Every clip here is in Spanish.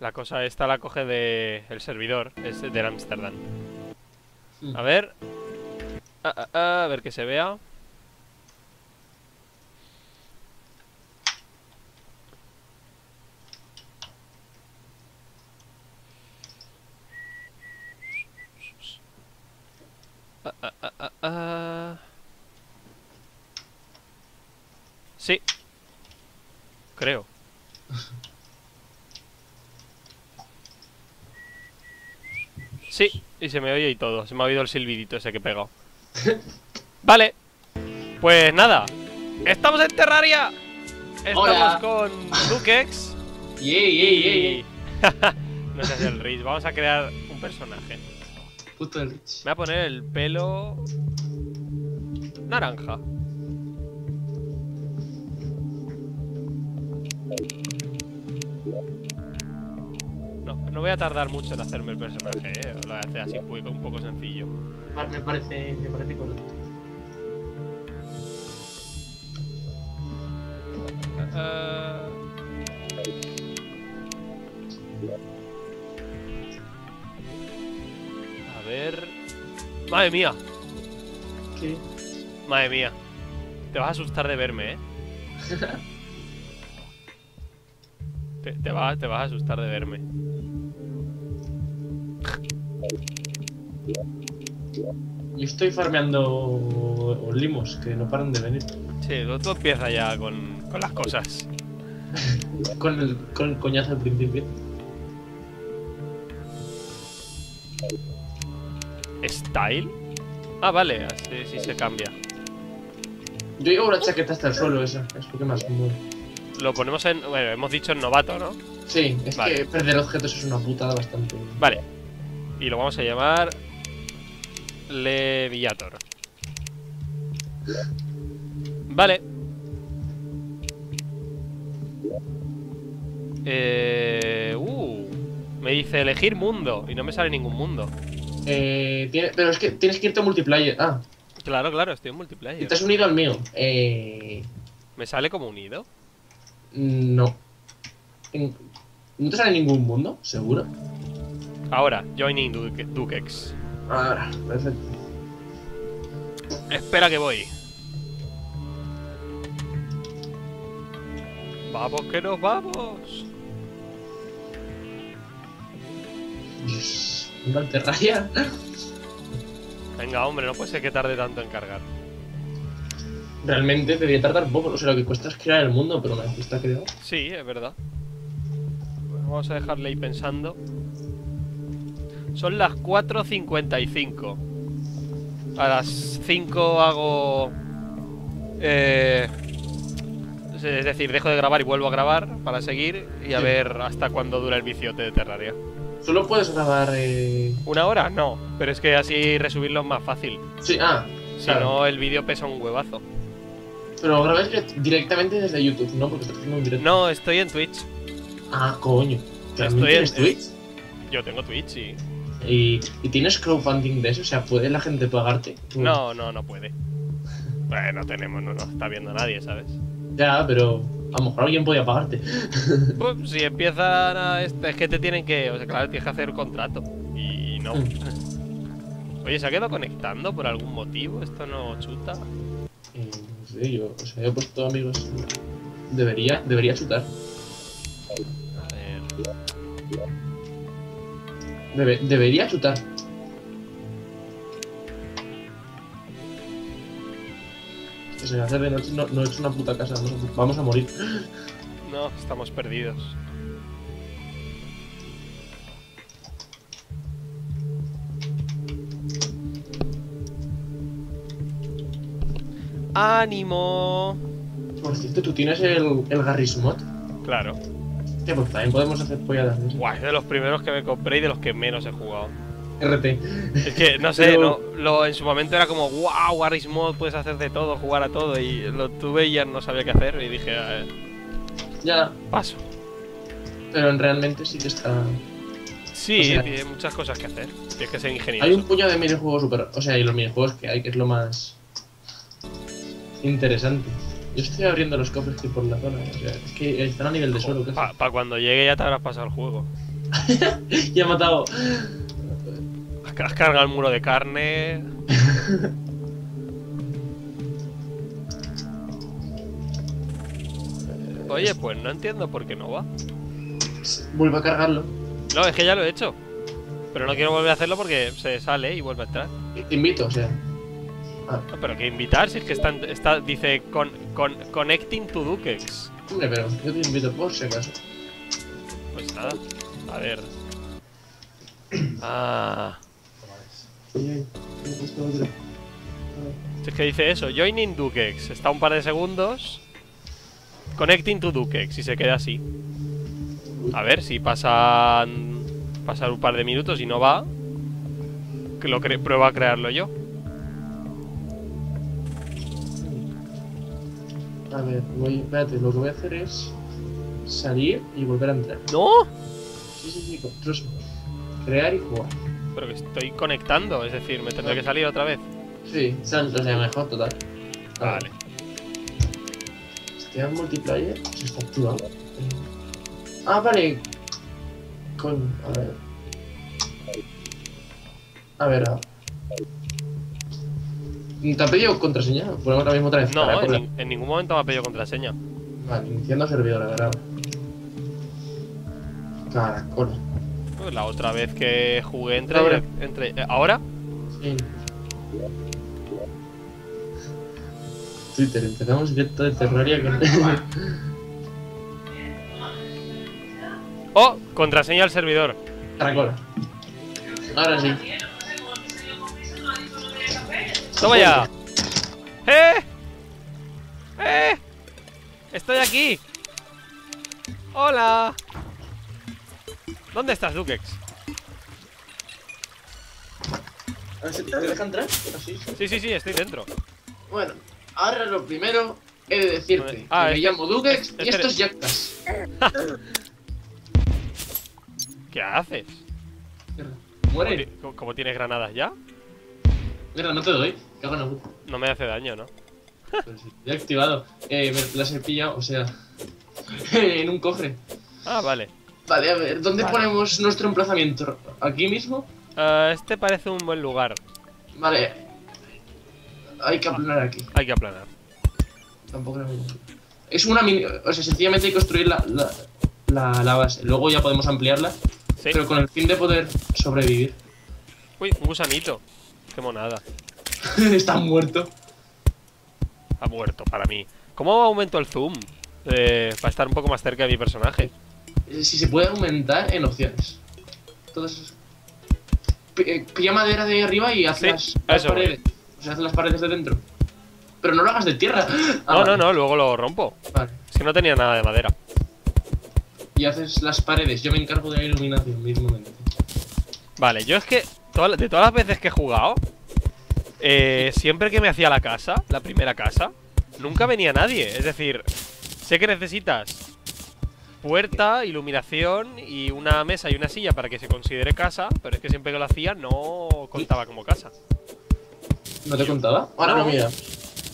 La cosa esta la coge de el servidor, es del Amsterdam. Mm. A ver. Ah, ah, ah, a ver que se vea. Ah, ah, ah, ah, ah. Sí. Creo. Sí, y se me oye y todo. Se me ha oído el silbidito ese que he pegado. vale. Pues nada. ¡Estamos en Terraria! Estamos Hola. con Dukex. Yey, yey, yey. no si el Rich. Vamos a crear un personaje. Puto el Rich. Me voy a poner el pelo naranja. No, voy a tardar mucho en hacerme el personaje, ¿eh? Lo voy a hacer así un poco, un poco sencillo. Me parece, me parece correcto. Ah, a ver... Madre mía, ¿Qué? madre mía. Te vas a asustar de verme, ¿eh? Te, te, va- te vas a asustar de verme. Yo estoy farmeando limos que no paran de venir. Sí, tú, empieza ya con, con las cosas. Con el, con el coñazo al principio. ¿Style? Ah, vale, así sí se cambia. Yo llevo la chaqueta hasta el suelo esa, es lo que más mueve. Lo ponemos en... Bueno, hemos dicho en novato, ¿no? Sí, es Vale. que perder objetos es una putada bastante. Vale. Y lo vamos a llamar... Leviator. Vale. Eh... Uh, me dice elegir mundo y no me sale ningún mundo. Eh, tiene- pero es que tienes que irte a multiplayer. Ah, Claro, claro, estoy en multiplayer. te has unido al mío. Eh, ¿Me sale como unido? no. ¿No te sale ningún mundo? ¿Seguro? Ahora, joining Duke- Dukex. Ahora, perfecto. Espera que voy. Vamos que nos vamos. Dios, una Terraria. Venga, hombre, no puede ser que tarde tanto en cargar. Realmente debería tardar poco. O sea, lo que cuesta es crear el mundo, pero una vez que está creado. Sí, es verdad. Bueno, vamos a dejarle ahí pensando. Son las 4.55. A las 5 hago... Eh, es decir, dejo de grabar y vuelvo a grabar para seguir y a Sí. ver hasta cuándo dura el viciote de Terraria. Solo puedes grabar. Eh... ¿Una hora? No, pero es que así resubirlo es más fácil. Sí, ah, Si Claro. no, el vídeo pesa un huevazo. pero grabas direct- directamente desde YouTube, ¿no? Porque estás haciendo un directo. No, estoy en Twitch. Ah, coño. ¿También Estoy tienes en- Twitch? Yo tengo Twitch y... ¿Y, ¿Y tienes crowdfunding de eso? O sea, ¿puede la gente pagarte? No, no, no puede. Bueno, tenemos, no nos está viendo nadie, ¿sabes? Ya, pero a lo mejor alguien podía pagarte. Pues si empiezan a... este- Es que te tienen que... O sea, claro, tienes que hacer contrato. Y no. Oye, ¿se ha quedado conectando por algún motivo? ¿Esto no chuta? Eh, no sé, yo, o sea, he puesto amigos. Debería, debería chutar. A ver... Debe- debería chutar. Que se hace de noche, no, no he hecho una puta casa, vamos a, vamos a morir. No, estamos perdidos. ¡Ánimo! Por cierto, tú tienes el, el Garry's Mod. Claro. Pues también podemos hacer polladas. ¿no? Guay, es de los primeros que me compré y de los que menos he jugado. RT. Es que, no sé, Pero- no, lo, en su momento era como, wow, Garry's Mod, puedes hacer de todo, jugar a todo. Y lo tuve y ya no sabía qué hacer. Y dije, "Eh, Ya, paso. pero realmente sí que está. Sí, O sea- tiene muchas cosas que hacer. Tienes que ser ingenioso. Hay un puño de minijuegos super. O sea, y los minijuegos que hay, que es lo más. interesante. Yo estoy abriendo los cofres que por la zona. O sea, es que están a nivel de suelo. Para cuando llegue ya te habrás pasado el juego. y ha matado. Has cargado el muro de carne. Oye, pues no entiendo por qué no va. Vuelve a cargarlo. No, es que ya lo he hecho. Pero no quiero volver a hacerlo porque se sale y vuelve a entrar. Te invito, o sea. No, pero que invitar, si es que está, está dice con, con, connecting to Dukex. Hombre, pero yo te invito por si acaso. Pues nada, a ver. Ah. Si es que dice eso, joining Dukex. Está un par de segundos. Connecting to Dukex y se queda así. A ver si pasan. Pasan un par de minutos y no va. Que lo cre- prueba a crearlo yo. A ver, voy, espérate, lo que voy a hacer es salir y volver a entrar. ¡No! Sí, sí, sí, controls. Crear y jugar. Pero que estoy conectando, es decir, me tendré que salir otra vez. Sí, sal, o sea, mejor total. Vale. Este multiplayer se está activando. Ah, vale. Coño, a ver. A ver, a... ¿Te ha pedido contraseña? Ponemos ahora mismo otra vez. No, en, ningún momento me ha pedido contraseña. Vale, iniciando servidor, ahora. Caracol. Pues La otra vez que jugué entre. Ahora. entre eh, ¿Ahora? Sí. Twitter, empezamos directo de Terraria con... ¡Oh! Contraseña al servidor. Caracola. Ahora sí. ¡Toma ya! ¡Eh! ¡Eh! ¡Estoy aquí! ¡Hola! ¿Dónde estás, Dukex? A ver si te deja entrar. Así. Sí, sí, sí, estoy dentro. Bueno, ahora lo primero he de decirte Ah, que me este- llamo Dukex y este- esto es Jackas. ¿Qué haces? Muere. ¿Cómo, cómo tienes granadas ya? Mira, no te doy. Cago en la puta. No me hace daño, ¿no? Pero sí, ya he activado. Eh, me las he pillado, o sea. en un cofre. Ah, vale. Vale, a ver, ¿dónde Vale. ponemos nuestro emplazamiento? ¿Aquí mismo? Eh, este parece un buen lugar. Vale. Hay que aplanar aquí. Hay que aplanar. Tampoco era muy bueno. Es una mini. O sea, sencillamente hay que construir la, la, la, la base. Luego ya podemos ampliarla. Sí. Pero con el fin de poder sobrevivir. Uy, un gusanito. Qué monada. Está muerto. Ha muerto para mí. ¿Cómo aumento el zoom? Eh, para estar un poco más cerca de mi personaje. Eh, Si se puede aumentar en opciones. Todas esas. P- eh, Pilla madera de arriba y haz Sí, las, voy. paredes. O sea, haz las paredes de dentro. Pero no lo hagas de tierra. Ah, No, vale. no, no, luego lo rompo. Vale. Es que no tenía nada de madera. Y haces las paredes. Yo me encargo de la iluminación mismamente. Vale, yo es que toda- de todas las veces que he jugado, eh, siempre que me hacía la casa, la primera casa, nunca venía nadie. Es decir, sé que necesitas puerta, iluminación y una mesa y una silla para que se considere casa, pero es que siempre que lo hacía no contaba como casa. ¿No te contaba? Ahora no, No. mira.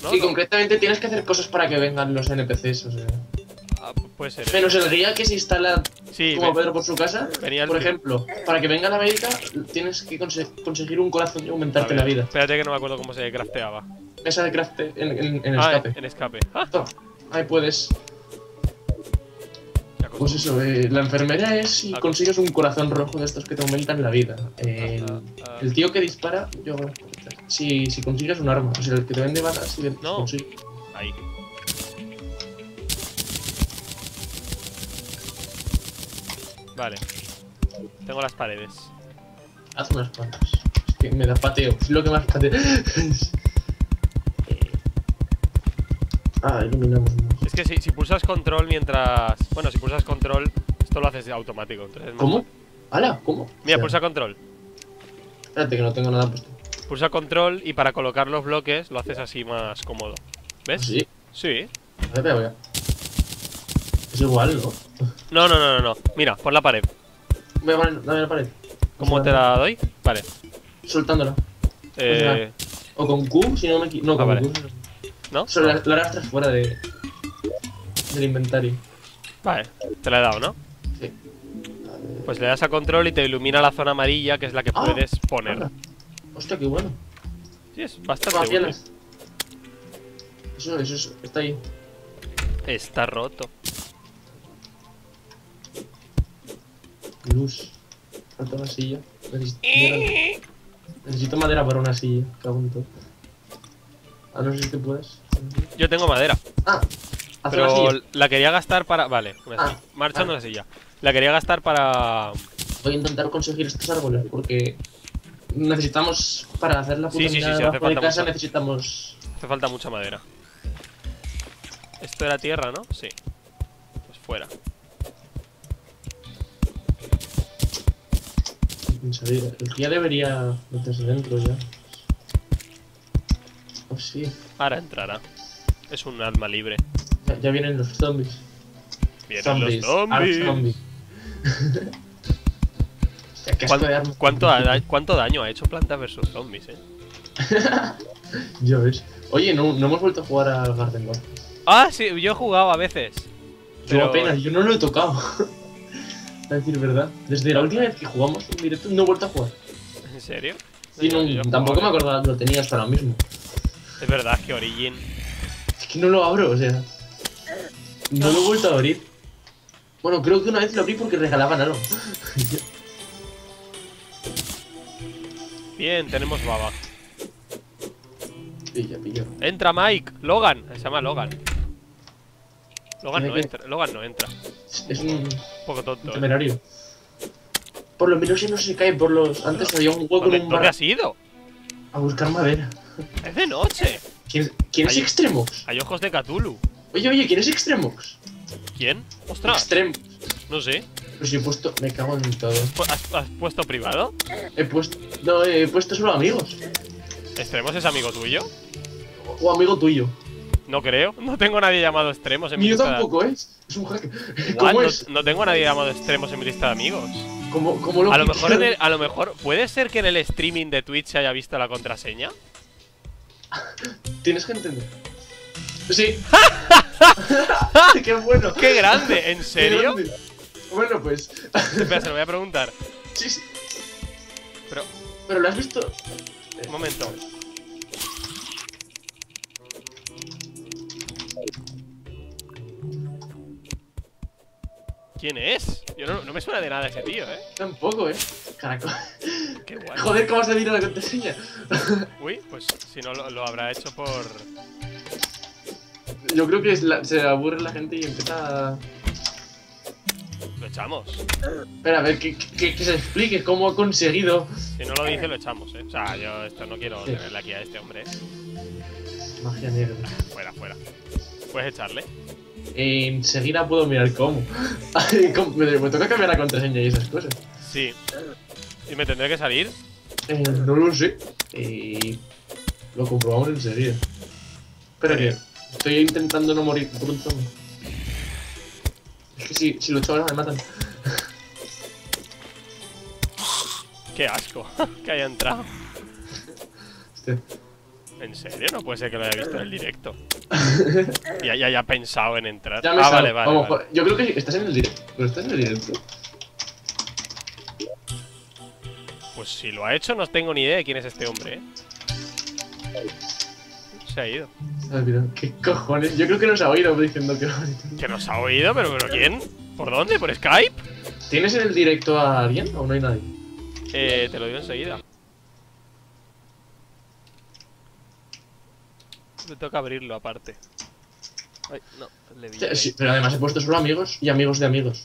¿no? y No. concretamente tienes que hacer cosas para que vengan los NPCs. O sea. Puede ser. Menos el guía que se instala Sí, como Pedro por su casa. Por tío. ejemplo, para que venga la médica, tienes que conse- conseguir un corazón y aumentarte ver, la vida. Espérate que no me acuerdo cómo se crafteaba. Mesa de craft en, en, en ah, escape. en, en escape. Ah, Ahí puedes. Pues eso, eh, la enfermera es si consigues un corazón rojo de estos que te aumentan la vida. El, ah. el tío que dispara, yo. Si, si consigues un arma, o sea, el que te vende balas, si No. consigues. Ahí. Vale. Tengo las paredes. Haz unas cuantas. Es que me da pateo, es lo que más pateo. ah, iluminamos. Es que si, si pulsas control mientras. Bueno, si pulsas control, esto lo haces automático. Entonces ¿Cómo? ¿Hala? ¿Cómo? Mira, O sea, pulsa control. Espérate que no tengo nada puesto. Pulsa control y para colocar los bloques lo haces así más cómodo. ¿Ves? Sí. Sí. A ver, voy a- Es igual, ¿no? No, no, no, no, no. Mira, por la pared. Voy a poner, dame la pared. ¿Cómo te la doy? Vale. Soltándola. Eh, O con Q, si no me equivoco. No, Ah, con vale. Q. ¿No? Solo la, la arrastras fuera de, del inventario. Vale. Te la he dado, ¿no? Sí. Pues le das a control y te ilumina la zona amarilla, que es la que Ah, puedes poner. anda. Hostia, qué bueno. Sí, es bastante pieles. Eso, eso, es- está ahí. Está roto. Luz. Falta una silla. Necesito, madera. Necesito madera para una silla. Cago en todo. Ah, no sé si te puedes. Yo tengo madera, Ah, pero silla. la quería gastar para... Vale, Ah, marchando la silla. La quería gastar para... Voy a intentar conseguir estos árboles porque necesitamos para hacer la puta Sí, sí, sí, de falta casa necesitamos Hace falta mucha madera. Esto era tierra, ¿no? Sí. Pues fuera. Salir. El guía debería meterse dentro ya. Oh, sí. Ahora entrará. Es un alma libre. Ya, ya vienen los zombies. Vienen zombies. los zombies. Arch zombies. Hostia, qué asco ¿Cuán- de arma. ¿Cuánto, ¿Cuánto daño ha hecho Planta versus Zombies, eh? Ves. Oye, no, no hemos vuelto a jugar al Garden War. Ah, sí, yo he jugado a veces. Yo Pero- apenas, yo no lo he tocado. a decir verdad. Desde la última vez que jugamos en directo no he vuelto a jugar. ¿En serio? Sí, no, tampoco me acordaba lo tenía hasta ahora mismo. Es verdad que Origin. Es que no lo abro, o sea. No lo he vuelto a abrir. Bueno, creo que una vez lo abrí porque regalaban algo. Bien, tenemos baba. pilla, pilla. Entra Mike, Logan. Se llama Logan. Logan no que- entra. Logan no entra. Es- un Un poco tonto. ¿eh? temerario. Por lo menos ya no se cae por los. Antes había un hueco ¿Dónde, en un dónde bar has ido? a buscar madera. Es de noche. ¿Quién, quién es. Extremox? Hay ojos de Cthulhu. Oye, oye, ¿quién es Extremox? ¿Quién? ¡Ostras! Extremox. No sé. Pues yo he puesto. Me cago en todo. ¿Has, has puesto privado? He puesto. No, he puesto solo amigos. ¿Extremos es amigo tuyo? O amigo tuyo. No creo. No tengo a nadie llamado Extremos en mi Ni yo lista de- tampoco, ¿eh? Es un hack. ¿Cómo No, es? no tengo a nadie llamado Extremos en mi lista de amigos. ¿Cómo, cómo lo A lo mejor en el- a lo mejor puede ser que en el streaming de Twitch se haya visto la contraseña. Tienes que entender. Sí. ¡Qué bueno! ¡Qué grande! ¿En serio? grande. Bueno, pues. Espera, se lo voy a preguntar. sí, sí. Pero, Pero lo has visto. un momento. ¿Quién es? Yo no, no me suena de nada ese tío, ¿eh? Tampoco, ¿eh? Caracol. Qué guay. Joder, ¿cómo has de la contraseña? Uy, pues si no lo, lo habrá hecho por... Yo creo que es la- se aburre la gente y empieza a. Lo echamos. Espera, a ver, que, que, que se explique cómo ha conseguido. Si no lo dice, lo echamos, ¿eh? O sea, yo esto no quiero Sí. tenerle aquí a este hombre. ¿eh? Magia negra. Fuera, fuera. ¿Puedes echarle? Enseguida puedo mirar cómo. Me, me toca cambiar la contraseña y esas cosas. Sí. ¿Y me tendré que salir? Eh, no lo sé. Eh, lo comprobamos enseguida. Espera que estoy intentando no morir zombie. Es que si, si lo echo ahora me matan. ¡Qué asco! que haya entrado. Este. ¿En serio? No puede ser que lo haya visto en el directo. y haya, haya pensado en entrar. Ya me ah, vale, vale. Vamos, vale. jo- Yo creo que estás en el directo. ¿Pero estás en el directo? Pues si lo ha hecho, no tengo ni idea de quién es este hombre, ¿eh? Se ha ido. Ah, ¿Qué cojones? Yo creo que nos ha oído diciendo que... ¿Que nos ha oído? ¿Pero, pero quién? ¿Por dónde? ¿Por Skype? ¿Tienes en el directo a alguien o no hay nadie? Eh, te lo digo enseguida. Me toca abrirlo aparte. Ay, no, le di. Sí, pero además he puesto solo amigos y amigos de amigos.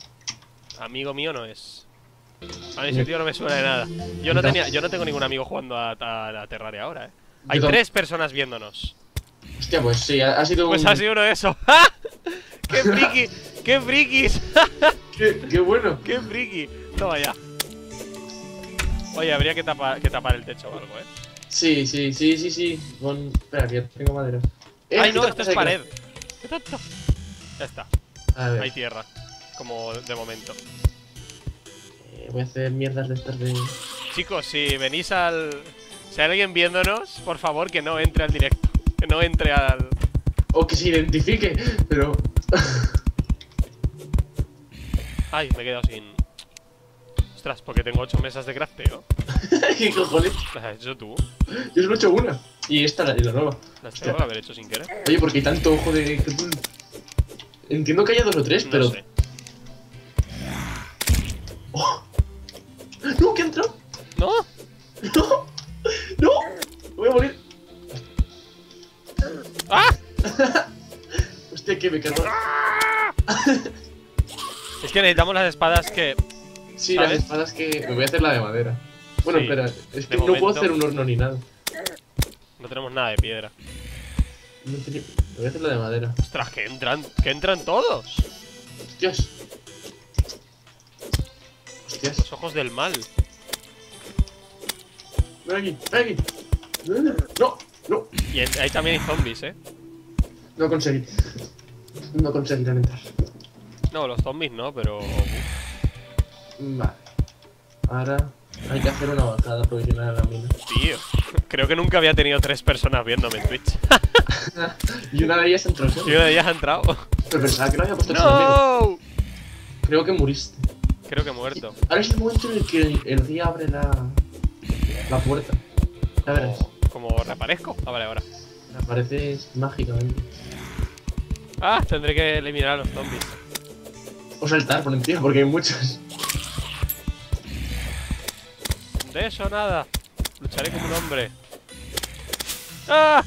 Amigo mío no es. A mí ese tío no me suena de nada. Yo no tenía, yo no tengo ningún amigo jugando a, a- a Terraria ahora, eh. Hay Yo tres personas viéndonos. Hostia, pues sí, ha, ha sido Pues un... ha sido uno de esos. ¡Qué friki! ¡Qué frikis! Qué, qué bueno. ¡Qué friki! Toma ya. Oye, habría que tapar, que tapar el techo o algo, eh. Sí, sí, sí, sí, sí. Con... Espera, que tengo madera. Eh, Ay, ¿qué no, esto es pasa, pared. Ya está, A ver, hay tierra. Como de momento. eh, voy a hacer mierdas de estas de... Chicos, si venís al. Si hay alguien viéndonos, por favor que no entre al directo. Que no entre al. O que se identifique, pero... Ay, me he quedado sin. Ostras, porque tengo 8 mesas de crafteo. ¿Qué cojones? Las has hecho tú. Yo solo he hecho una. Y esta la, la nueva. Las tengo haber hecho sin querer. Oye, porque hay tanto ojo de. Entiendo que haya dos o tres, No pero. sé. ¡Oh! ¡No, que ha entrado! ¿No? ¡No! ¡No! Voy a morir. ¡Ah! Hostia, que me cago. Es que necesitamos las espadas que. Sí, ¿Sabes? las espadas que. Me voy a hacer la de madera. Bueno, Sí, espera, es que de no puedo hacer un horno ni nada. No tenemos nada de piedra. No tenía- voy a hacer la de madera. Ostras, que entran. Que entran todos. Hostias. Hostias. Los ojos del mal. Ven aquí, ven aquí. No, no. Y ahí también hay zombies, eh. No conseguí. No conseguirán entrar. No, los zombies no, pero. Vale. Ahora hay que hacer una bajada provisional a la mina. Tío. Creo que nunca había tenido tres personas viéndome en Twitch. Y una de ellas entró y solo. una de ellas ha entrado. Pero pensaba que lo había puesto. ¡No! Creo que muriste. Creo que he muerto. Ahora es el momento en el que el, el día abre la, la puerta. Ya verás. Como, como reaparezco. Ah, vale, ahora. Apareces mágicamente. Ah, tendré que eliminar a los zombies. O saltar por encima, porque hay muchos. De eso nada. Lucharé como un hombre. ¡Ah!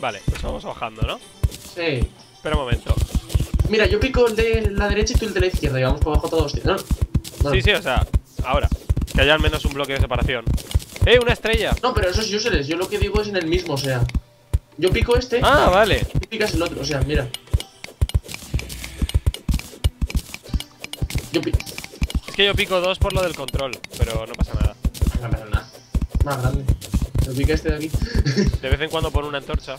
Vale, pues vamos bajando, ¿no? Sí. Espera un momento. Mira, yo pico el de la derecha y tú el de la izquierda y vamos para abajo todos. No, no. Sí, sí, o sea, ahora. Que haya al menos un bloque de separación. ¡Eh, una estrella! No, pero eso es useless. Yo lo que digo es en el mismo, o sea. Yo pico este Ah, vale. y picas el otro, o sea, mira. Yo pico. Es que yo pico dos por lo del control, pero no pasa nada. No pasa nada. Más grande. Yo pica este de aquí. De vez en cuando pon una antorcha.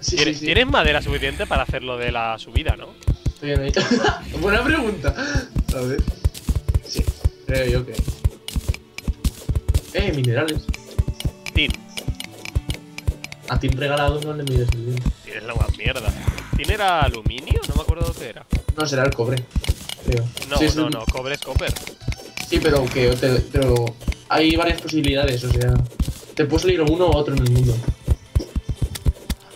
sí, ¿Tienes, sí. tienes madera suficiente para hacer lo de la subida, no? Estoy bien ahí. Buena pregunta. A ver. Sí, creo yo que. Eh, minerales. Tin, A ti regalado no le mides el bien. tienes la más mierda. ¿Tin era aluminio? No me acuerdo qué era. No, será el cobre. Creo. No, Sí, no, no, cobre es copper. Sí, pero que te- pero hay varias posibilidades, o sea, te puede salir uno u otro en el mundo.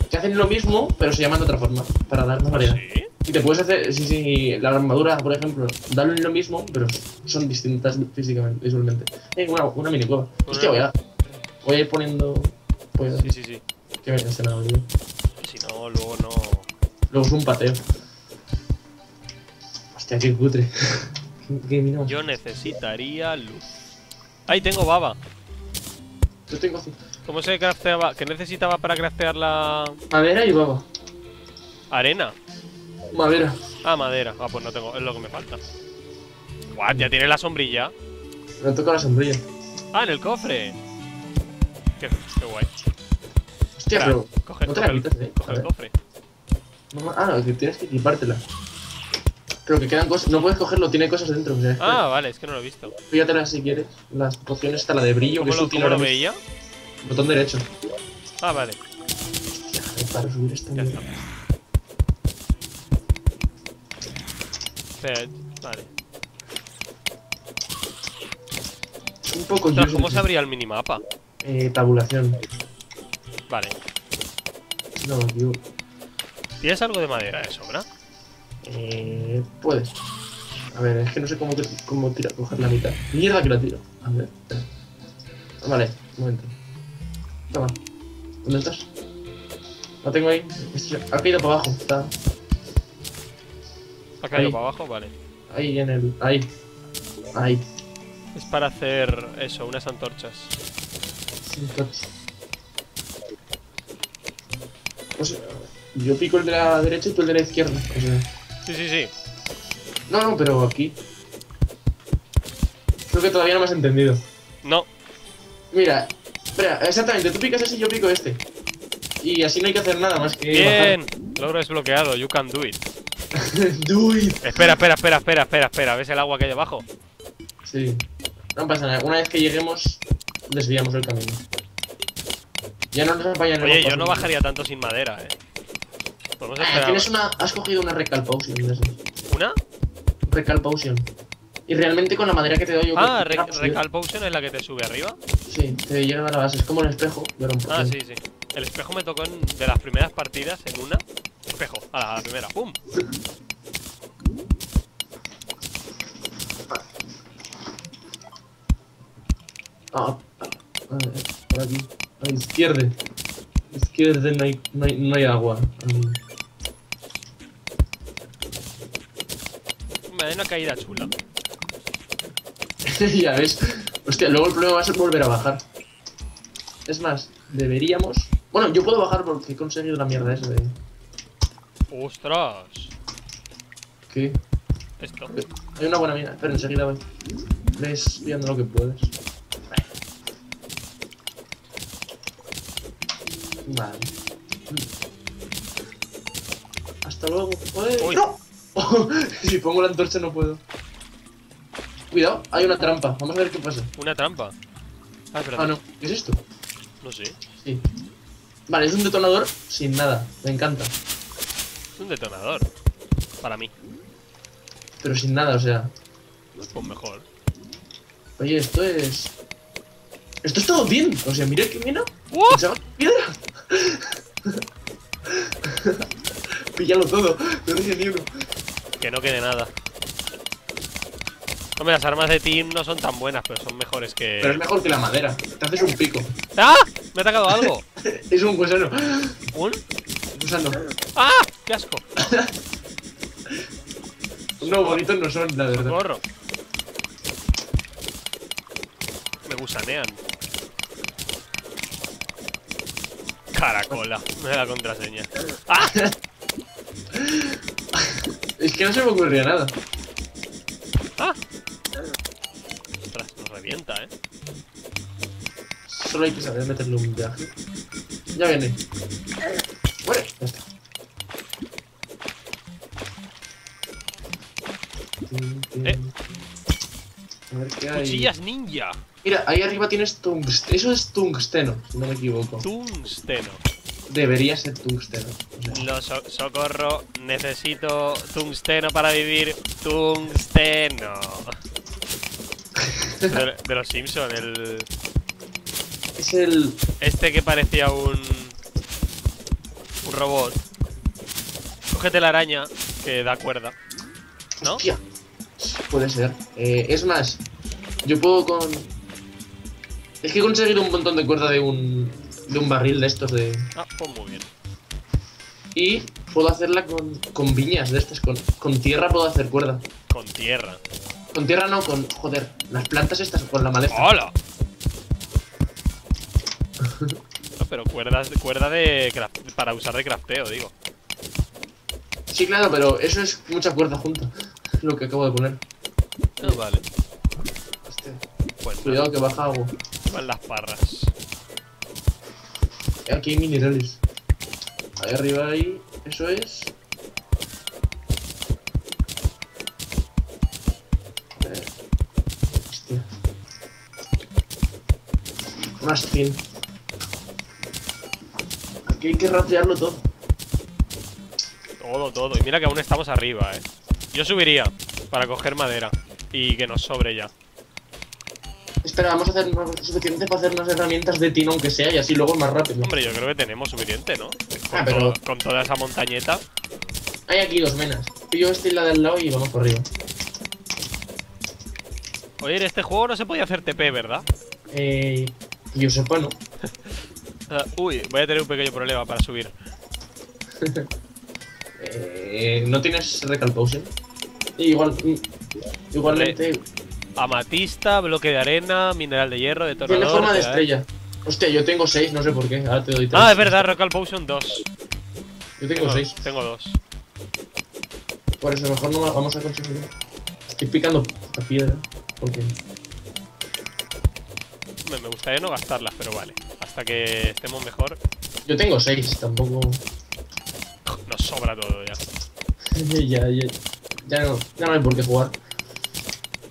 Que hacen lo mismo, pero se llaman de otra forma, para dar más variedad. ¿Sí? Y te puedes hacer, sí, sí, la armadura, por ejemplo, dan lo mismo, pero son distintas físicamente, visualmente. Eh, una, una mini cueva. Hostia, voy a, voy a ir poniendo. Voy a, Sí, sí, sí. que me nada, tío. Si no, luego no. Luego es un pateo. Hostia, qué cutre. Qué- qué mino. Yo necesitaría luz. Ahí tengo baba. Yo tengo ¿Cómo se crafteaba? ¿Qué necesitaba para craftear la madera y baba. arena? Madera. Ah, madera. Ah, pues no tengo, es lo que me falta. What, ya tiene la sombrilla. Me toca la sombrilla. Ah, en el cofre. Qué, qué guay. Hostia, Espera, pero. coge, no te coge la el, quitas, eh. coge A el ver. cofre. No ma- ah, que tienes que equipártela. Pero que quedan cosas. No puedes cogerlo, tiene cosas dentro. Que- Ah, vale, es que no lo he visto. Fíjatelas si quieres. Las pociones está la de brillo, que ¿Cómo es lo, cómo lo veía? Botón derecho. Ah, vale, para subir esta ya está. Espera, Vale. Un poco Ostras. ¿cómo se abría el minimapa? Eh, tabulación. Vale. No, yo. ¿Tienes algo de madera de sobra? Eh. Puedes. A ver, es que no sé cómo, cómo tira, coger la mitad. Mierda que la tiro. A ver, espera. Vale, un momento. Toma. ¿Dónde estás? La tengo ahí. Ha caído para abajo. Está ¿Ha caído Ahí. para abajo? Vale. ahí en el. Ahí. Ahí. Es para hacer eso, unas antorchas. O sea, yo pico el de la derecha y tú el de la izquierda. O sea. Sí, sí, sí. No, no, pero aquí. Creo que todavía no me has entendido. No, Mira, espera, exactamente, tú picas ese y yo pico este. Y así no hay que hacer nada más que bien. Logro desbloqueado, you can do it. bajar. Do it. Espera, espera, espera, espera, espera, espera. ¿Ves el agua que hay debajo? Sí. No pasa nada, una vez que lleguemos, desviamos el camino. Ya no nos apañaremos. Oye, yo no bajaría tanto sin madera, eh. Podemos Ah, esperar. tienes una, has cogido una Recal Potion. de esas. ¿Una? Recal Potion. Y realmente con la madera que te doy yo. Ah, Re- es la que te sube arriba. Sí, te llega a la base. Es como el espejo, pero un poco. Ah, sí, sí. El espejo me tocó en, de las primeras partidas en una. Espejo, a la, a la primera. ¡Pum! Ah, ah, ah, por aquí. A la izquierda. A la izquierda no hay, no hay, no hay agua. Ah, Da una caída chula. ya ves. Hostia, luego el problema va a ser volver a bajar. Es más, deberíamos. Bueno, yo puedo bajar porque he conseguido la mierda esa de. ¡Ostras! ¿Qué? Esto. Hay una buena mina. Espera, enseguida voy. Ves viendo lo que puedes. Vale. Hasta luego. ¡No! si pongo la antorcha no puedo. Cuidado, hay una trampa. Vamos a ver qué pasa. Una trampa. Ah, espérate. Ah, no. ¿Qué es esto? No sé. Sí. Vale, es un detonador sin nada. Me encanta. Es un detonador. Para mí. Pero sin nada, o sea. Pues mejor. Oye, esto es. Esto es todo bien. O sea, mira qué mina. ¡Uh! Pensaba que piedra. Píllalo todo. No dejes ni uno. Que no quede nada. Hombre, las armas de Team no son tan buenas, pero son mejores que. Pero es mejor que la madera. Te haces un pico. ¡Ah! Me ha atacado algo. Es un gusano. ¿Un? Gusano. ¡Ah! ¡Qué asco! No, bonitos no son, la verdad. Me gusanean. Caracola. Me da la contraseña. ¡Ah! Es que no se me ocurría nada. ¡Ah! Ostras, nos revienta, ¿eh? Solo hay que saber meterle un viaje. Ya viene. Bueno, ya está. Eh. A ver qué hay. ¡Cuchillas ninja! Mira, ahí arriba tienes tungsteno. Eso es tungsteno, si no me equivoco. Tungsteno. Debería ser tungsteno. O sea, Lo so- socorro, necesito tungsteno para vivir. Tungsteno. De, de los Simpson, el es el. este que parecía un un robot. Cógete la araña que da cuerda. ¿No? Hostia. Puede ser. Eh, es más, yo puedo con. Es que he conseguido un montón de cuerda de un. De un barril de estos de. Ah, pues muy bien. Y puedo hacerla con, con viñas de estas. Con, con tierra puedo hacer cuerda. Con tierra. Con tierra no, con. Joder, las plantas estas, con la maleza. ¡Hola! No, pero cuerdas, cuerda de para usar de crafteo, digo. Sí, claro, pero eso es mucha cuerda junta. Lo que acabo de poner. Ah, vale. Hostia, Pues Cuidado que baja agua. van las parras. Aquí hay minerales. Ahí arriba hay. Eso es. Hostia. Más fin. Aquí hay que ratearlo todo. Todo, todo. Y mira que aún estamos arriba, eh. Yo subiría para coger madera y que nos sobre ya. Espera, vamos a hacer más- suficiente para hacer unas herramientas de tino, aunque sea, y así luego es más rápido. Hombre, yo creo que tenemos suficiente, ¿no? Con, Ah, pero- con toda esa montañeta. Hay aquí dos menas. Pillo este y la del lado y vamos por arriba. Oye, en este juego no se podía hacer TP, ¿verdad? Eh. Yo sepa, no. Ah, uy, voy a tener un pequeño problema para subir. Eh, ¿No tienes Recal Potion? Igual, mm, igualmente Amatista, bloque de arena, mineral de hierro, tiene detonador. forma de estrella. Hostia, yo tengo 6, no sé por qué. Ahora te doy 3. Ah, es verdad, Rockal Potion 2. Yo tengo 6. Tengo 2. Por eso mejor no vamos a conseguir. Estoy picando esta piedra. Porque. Me, me gustaría no gastarlas, pero vale. Hasta que estemos mejor, Yo tengo 6, tampoco. nos sobra todo ya. ya, ya. Ya no, ya no hay por qué jugar.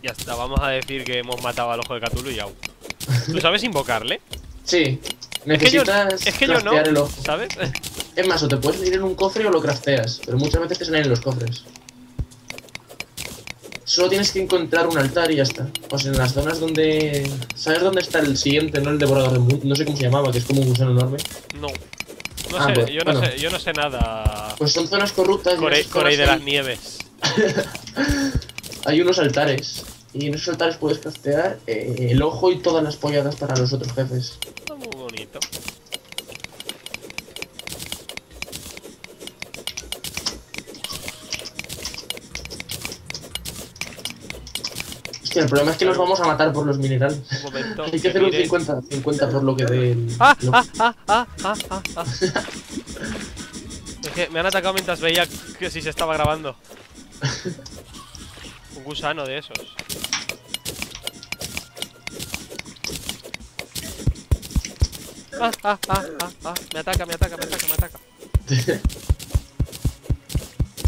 Ya está, vamos a decir que hemos matado al ojo de Cthulhu y au. ¿Tú sabes invocarle? Sí. Es que yo, Necesitas es que yo no, el ojo. ¿sabes? Es más, o te puedes ir en un cofre o lo crafteas, pero muchas veces te salen en los cofres. Solo tienes que encontrar un altar y ya está. O sea, en las zonas donde... ¿Sabes dónde está el siguiente, no? El devorador de mundo. No sé cómo se llamaba, que es como un gusano enorme. No. No Ah, sé, pues, yo no bueno. sé, yo no sé nada. Pues son zonas corruptas. Corey, de las nieves. hay unos altares. Y en esos altares puedes craftear eh, el ojo y todas las polladas para los otros jefes. Está muy bonito. Hostia, el problema es que nos vamos a matar por los minerales. Un momento. Hay que hacer un mire. 50, 50 por lo que del... ¡Ah! lo- ¡Ah! ¡Ah! ¡Ah! ¡Ah! ¡Ah! ah. Es que me han atacado mientras veía que si se estaba grabando. Un gusano de esos. ¡Ah! ¡Ah! ¡Ah! ¡Ah! ah. Me ataca, me ataca, me ataca, me ataca.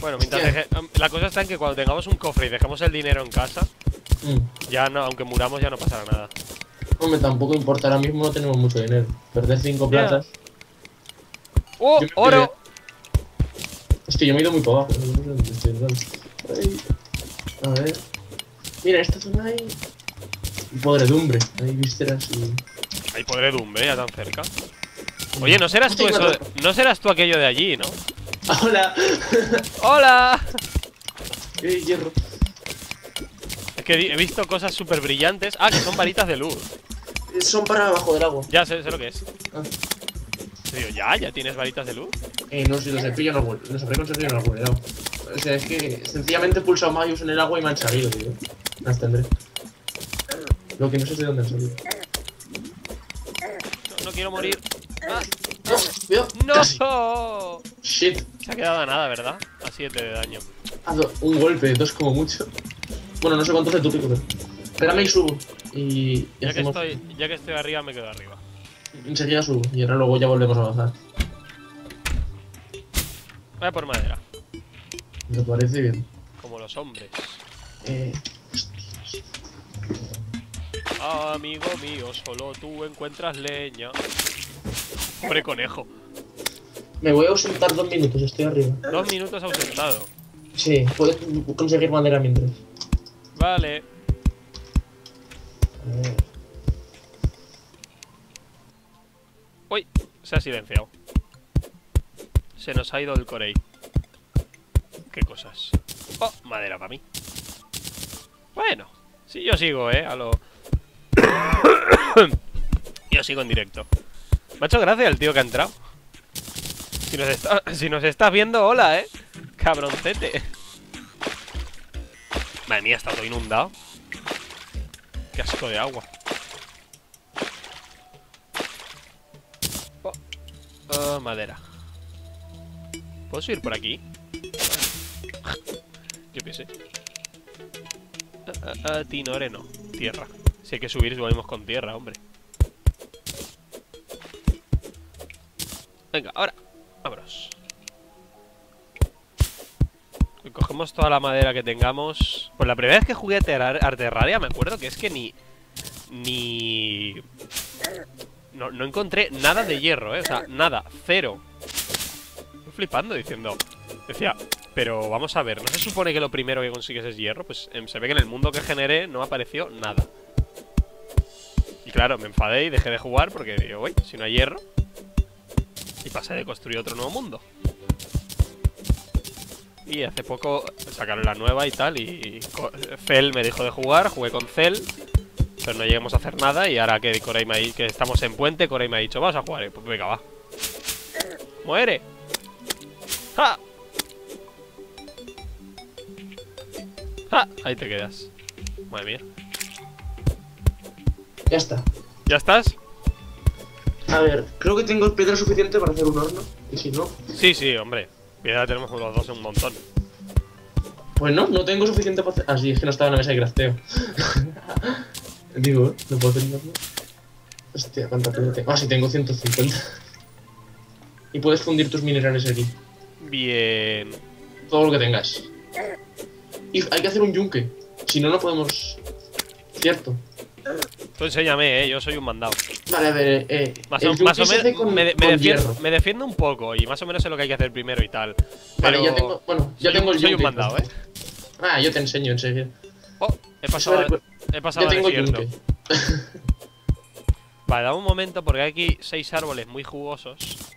Bueno, mientras deje- La cosa está en que cuando tengamos un cofre y dejemos el dinero en casa, Mm. ya no, aunque muramos ya no pasará nada. Hombre, tampoco importa, ahora mismo no tenemos mucho dinero. Perder 5 Ya. platas. ¡Oh! ¡Oro! Hostia, yo me he ido muy para abajo. Ay. A ver. Mira, esta zona hay. podredumbre. Hay vísceras y. Hay podredumbre ya tan cerca. Oye, ¿no serás tú eso? de- No serás tú aquello de allí, ¿no? ¡Hola! ¡Hola! ¡Eh, hierro! Es que he visto cosas súper brillantes. Ah, que son varitas de luz. Son para abajo del agua. Ya sé, sé lo que es. Ah. Digo, ¿ya? ¿Ya tienes varitas de luz? Eh, no si los he pillado algún. Los habré conseguido en algún lado. O sea, es que sencillamente he pulsado Mayus en el agua y me han salido, tío. Las tendré. Lo que no sé es de dónde han salido. No, quiero morir. Ah, ¡No! ¡No! Casi. ¡Shit! Se ha quedado a nada, ¿verdad? A 7 de daño. Ha dado un golpe, dos como mucho. Bueno, no sé cuánto hace tu pico, pero. Espérame y subo. Y, Ya que, estoy, ya que estoy arriba, me quedo arriba. Enseguida subo. Y ahora luego ya volvemos a bajar. Voy a por madera. Me parece bien. Como los hombres. Eh, Amigo mío, solo tú encuentras leña. Hombre conejo. me voy a ausentar dos minutos, estoy arriba. Dos minutos ausentado. Sí, puedes conseguir madera mientras. Vale. A ver. Uy, se ha silenciado. Se nos ha ido el Corey. Qué cosas. Oh, madera para mí. Bueno, sí, yo sigo, eh, a lo. yo sigo en directo. Me ha hecho gracia el tío que ha entrado. Si nos, está, estás viendo, hola, eh. Cabroncete. Madre mía, está todo inundado. Qué asco de agua. Ah, madera. ¿Puedo subir por aquí? Yo qué sé. Tinore no. Tierra. Si hay que subir, subimos con tierra, hombre. Venga, ahora. Vámonos. Y Cogemos toda la madera que tengamos. Pues la primera vez que jugué a Terrar- me acuerdo que es que ni... Ni... No, no encontré nada de hierro, ¿eh? O sea, nada, cero. Estoy flipando diciendo. Decía, pero vamos a ver, ¿no se supone que lo primero que consigues es hierro? Pues em, se ve que en el mundo que generé no apareció nada. Y claro, me enfadé y dejé de jugar porque digo, uy, si no hay hierro. Y pasé de construir otro nuevo mundo. Y hace poco sacaron la nueva y tal, y Cell me dejó de jugar, jugué con Cell, pero no llegamos a hacer nada, y ahora que Corey que estamos en puente, Corey me ha dicho, vamos a jugar, pues venga, va. ¡Muere! ¡Ja! ¡Ja! Ahí te quedas. Madre mía. Ya está. ¿Ya estás? A ver, creo que tengo piedra suficiente para hacer un horno. Y si no, Sí, sí, hombre. Piedra tenemos los dos un montón. pues no, no tengo suficiente para hacer. Ah, sí, es que no estaba en la mesa de crafteo. Digo, ¿eh? No puedo hacer horno. Hostia, cuánta piedra tengo. Ah, sí, tengo 150. y puedes fundir tus minerales aquí. Bien. Todo lo que tengas. Y hay que hacer un yunque. Si no, no podemos. Cierto. Tú enséñame, eh. Yo soy un mandado. Vale, a ver, eh. Más o, más menos con- me, de- me con defiendo, me defiendo un poco y más o menos sé lo que hay que hacer primero y tal. Vale, ya tengo. Bueno, ya soy tengo el soy un mandado, ¿eh? Ah, yo te enseño enseguida. Oh, he pasado, Vale, pues, he pasado al tengo desierto. Vale, dame un momento porque hay aquí seis árboles muy jugosos.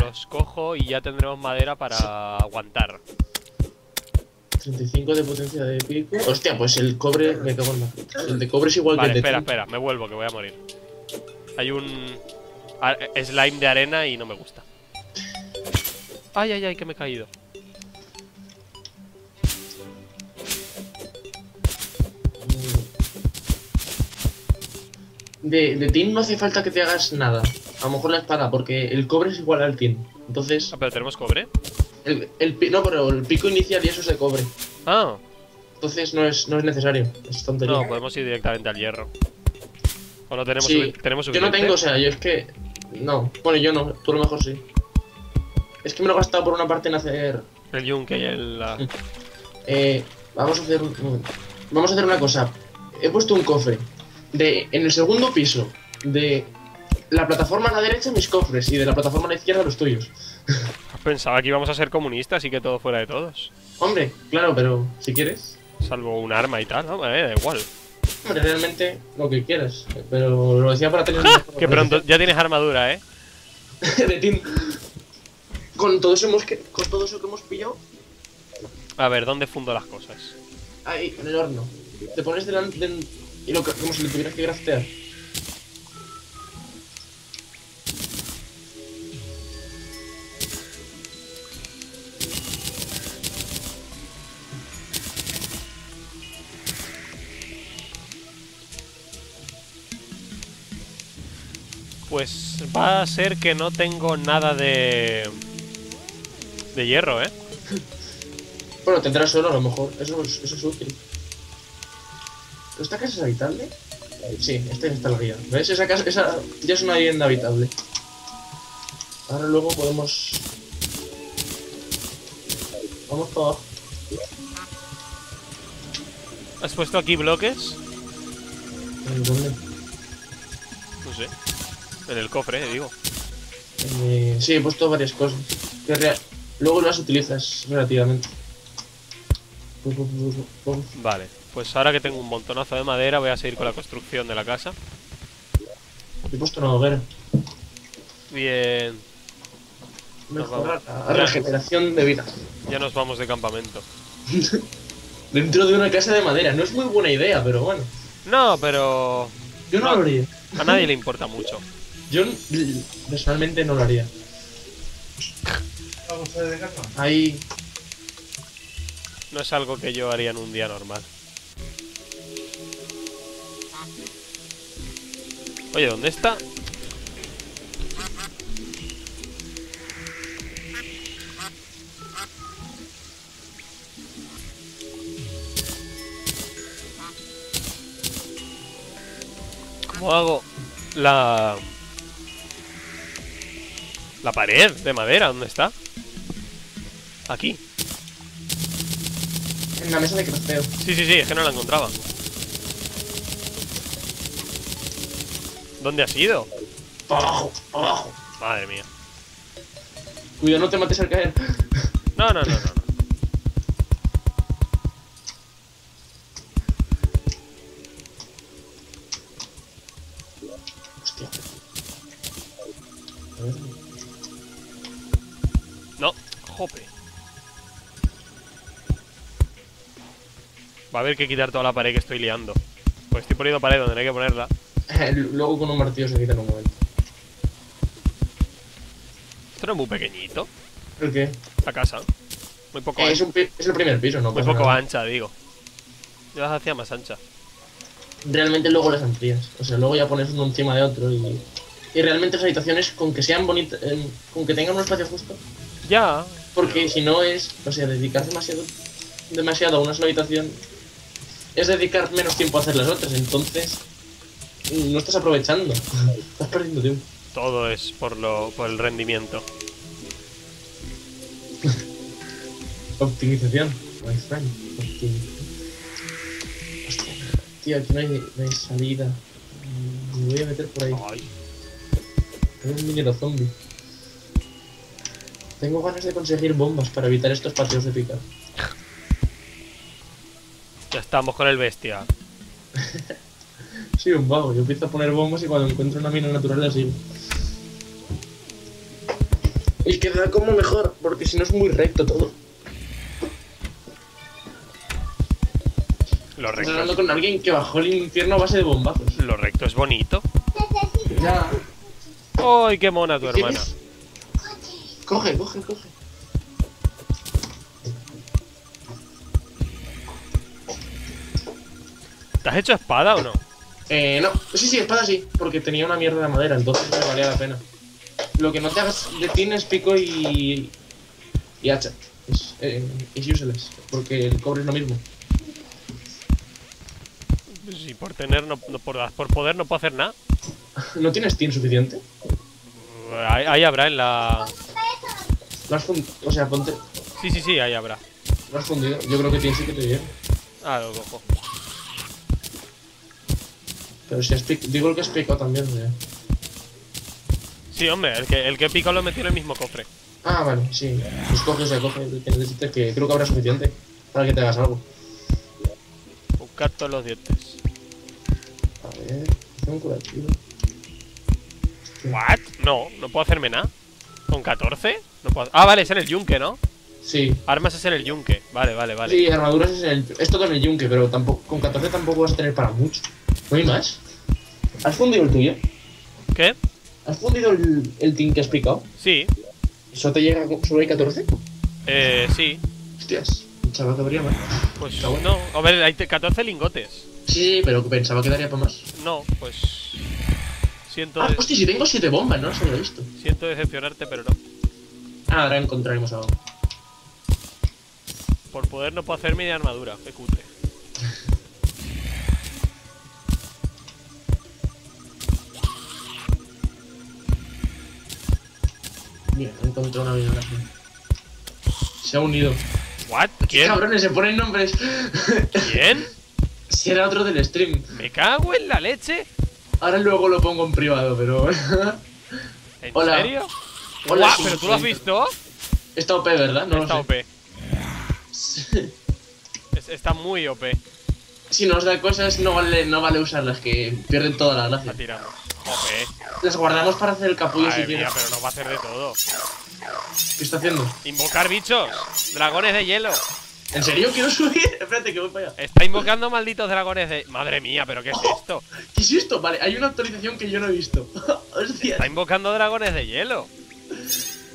Los cojo y ya tendremos madera para aguantar. 35 de potencia de pico. Hostia, pues el cobre me cago en la puta. El de cobre es igual Vale, que el de espera, espera, me vuelvo que voy a morir. Hay un a- slime de arena y no me gusta. Ay, ay, ay, que me he caído. De, de tin no hace falta que te hagas nada. A lo mejor la espada, porque el cobre es igual al tin. Entonces, Ah, pero tenemos cobre. El, el no, pero el pico inicial y eso es de cobre. Ah, Entonces no es, no es necesario. Es tontería. no, podemos ir directamente al hierro. O no tenemos, Sí, sufi- tenemos yo no tengo, o sea, yo es que. No, bueno, yo no, tú a lo mejor sí. Es que me lo he gastado por una parte en hacer. El yunque y el. la- Eh, vamos a hacer un. Vamos a hacer una cosa. He puesto un cofre de en el segundo piso de la plataforma a la derecha mis cofres y de la plataforma a la izquierda los tuyos. Pensaba que íbamos a ser comunistas y que todo fuera de todos. Hombre, claro, pero si quieres, Salvo un arma y tal, ¿no? Me da igual. hombre, realmente lo que quieras. Pero lo decía para tener Que pronto ya tienes armadura, ¿eh? de tin. Con todo eso hemos que, con todo eso que hemos pillado A ver, ¿dónde fundo las cosas? ahí en el horno. Te pones delante del- y lo que- como si lo tuvieras que craftear. Pues va a ser que no tengo nada de. de hierro, ¿eh? Bueno, tendrás solo a lo mejor. Eso es, eso es útil. ¿Pero esta casa es habitable? Sí, esta está la guía. ¿Ves? Esa casa esa ya es una vivienda habitable. Ahora luego podemos... Vamos para abajo. ¿Has puesto aquí bloques? ¿En dónde? No sé. En el cofre, eh, digo. Eh, sí, he puesto varias cosas. Que rea- Luego las utilizas relativamente. Vale, pues ahora que tengo un montonazo de madera, voy a seguir con la construcción de la casa. He puesto una hoguera. Bien, Mejorar la regeneración de vida. ya nos vamos de campamento. Dentro de una casa de madera. No es muy buena idea, pero bueno. No, pero Yo no No. lo haría. a nadie le importa mucho. Yo personalmente no lo haría. Ahí. No es algo que yo haría en un día normal. Oye, ¿dónde está? ¿Cómo hago la... La pared de madera? ¿Dónde está? Aquí. En la mesa de crafteo. Sí, sí, sí, es que no la encontraba. ¿Dónde has ido? Abajo, abajo. Madre mía. Cuidado, no te mates al caer. No, no, no, no. Jope. Va a haber que quitar toda la pared que estoy liando. Pues estoy poniendo pared donde no hay que ponerla. Luego con un martillo se quita en un momento. Esto no es muy pequeñito. ¿El qué? La casa. Muy poco Eh, es, un es el primer piso, ¿no? Muy pasa poco nada. ancha, digo. Yo las hacía más ancha. Realmente luego las amplías. O sea, luego ya pones uno encima de otro y. Y realmente las habitaciones, con que sean bonitas, eh, con que tengan un espacio justo, Ya. Porque si no es, o sea, dedicar demasiado, demasiado a una sola habitación es dedicar menos tiempo a hacer las otras, entonces no estás aprovechando, estás perdiendo tiempo. Todo es por lo por el rendimiento. Optimización, my friend. Optimización. Hostia, tío, aquí no hay, no hay salida. Me voy a meter por ahí. Ay, Hay un minero zombie. Tengo ganas de conseguir bombas para evitar estos pateos de picar. ya estamos con el bestia. Sí, un vago. Yo empiezo a poner bombas y cuando encuentro una mina natural la sigo. Y queda como mejor, porque si no es muy recto todo. Lo Estás recto, hablando es, con alguien que bajó el infierno a base de bombazos. lo recto es bonito. Ya. ¡Ay, qué mona tu hermana! ¿Quieres? Coge, coge, coge. ¿Te has hecho espada o no? Eh, no. Sí, sí, espada sí, porque tenía una mierda de madera, entonces me valía la pena. Lo que no te hagas de tienes pico y. y hacha. Es, eh, es useless, porque el cobre es lo mismo. Si por tener, no, no- por, por poder no puedo hacer nada. ¿No tienes tin suficiente? Ahí, ahí habrá en la... Lo has fundido. O sea, ponte. Sí, sí, sí, ahí habrá. Lo has fundido. Yo creo que tin sí que te llega. Ah, lo cojo. Pero si has picado. Digo el que has picado también, eh. Sí, hombre, el que, el que pico lo metió en el mismo cofre. Ah, vale, sí. Pues coge, o sea, coge el que necesites, que creo que habrá suficiente para que te hagas algo. Buscar todos los dientes. A ver, un curativo. ¿What? No, no puedo hacerme nada. ¿Con 14? No puedo... Ah, vale, es en el yunque, ¿no? Sí. Armas es en el yunque. Vale, vale, vale. Sí, armaduras es, el, es todo en el yunque, pero tampoco, con 14 tampoco vas a tener para mucho. ¿No hay más? ¿Has fundido el tuyo? ¿Qué? ¿Has fundido el, el team que has picado? Sí. ¿Eso te llega solo hay 14? Eh, sí. Hostias, pensaba que habría más. Pues bueno. no. A ver, hay te- 14 lingotes. Sí, pero pensaba que daría para más. No, pues... Siento, Ah, de- hostia, si tengo 7 bombas, no lo había visto. siento decepcionarte, pero no. Ah, ahora encontraremos algo. Por poder no puedo hacerme de armadura. Qué cutre. Mira, he encontrado una así. Se ha unido. ¿What? ¿Qué ¿Quién? cabrones se ponen nombres? ¿Quién? si era otro del stream. ¿Me cago en la leche? Ahora luego lo pongo en privado, pero. ¿En Hola. serio? Hola, ¿Pero tú lo has visto? Está OP, ¿verdad? No está lo OP. sé. Es- está muy OP. si nos da cosas, no vale, no vale usarlas, que pierden toda la La gracia. tiramos. OP. Las guardamos para hacer el capullo si mía, quieres. pero no va a hacer de todo. ¿Qué está haciendo? Invocar bichos. Dragones de hielo. ¿En serio quiero subir? Espérate que voy para allá. Está invocando malditos dragones de... Madre mía, pero ¿qué es esto? ¿Qué es esto? Vale, hay una actualización que yo no he visto. Hostia. Está invocando dragones de hielo.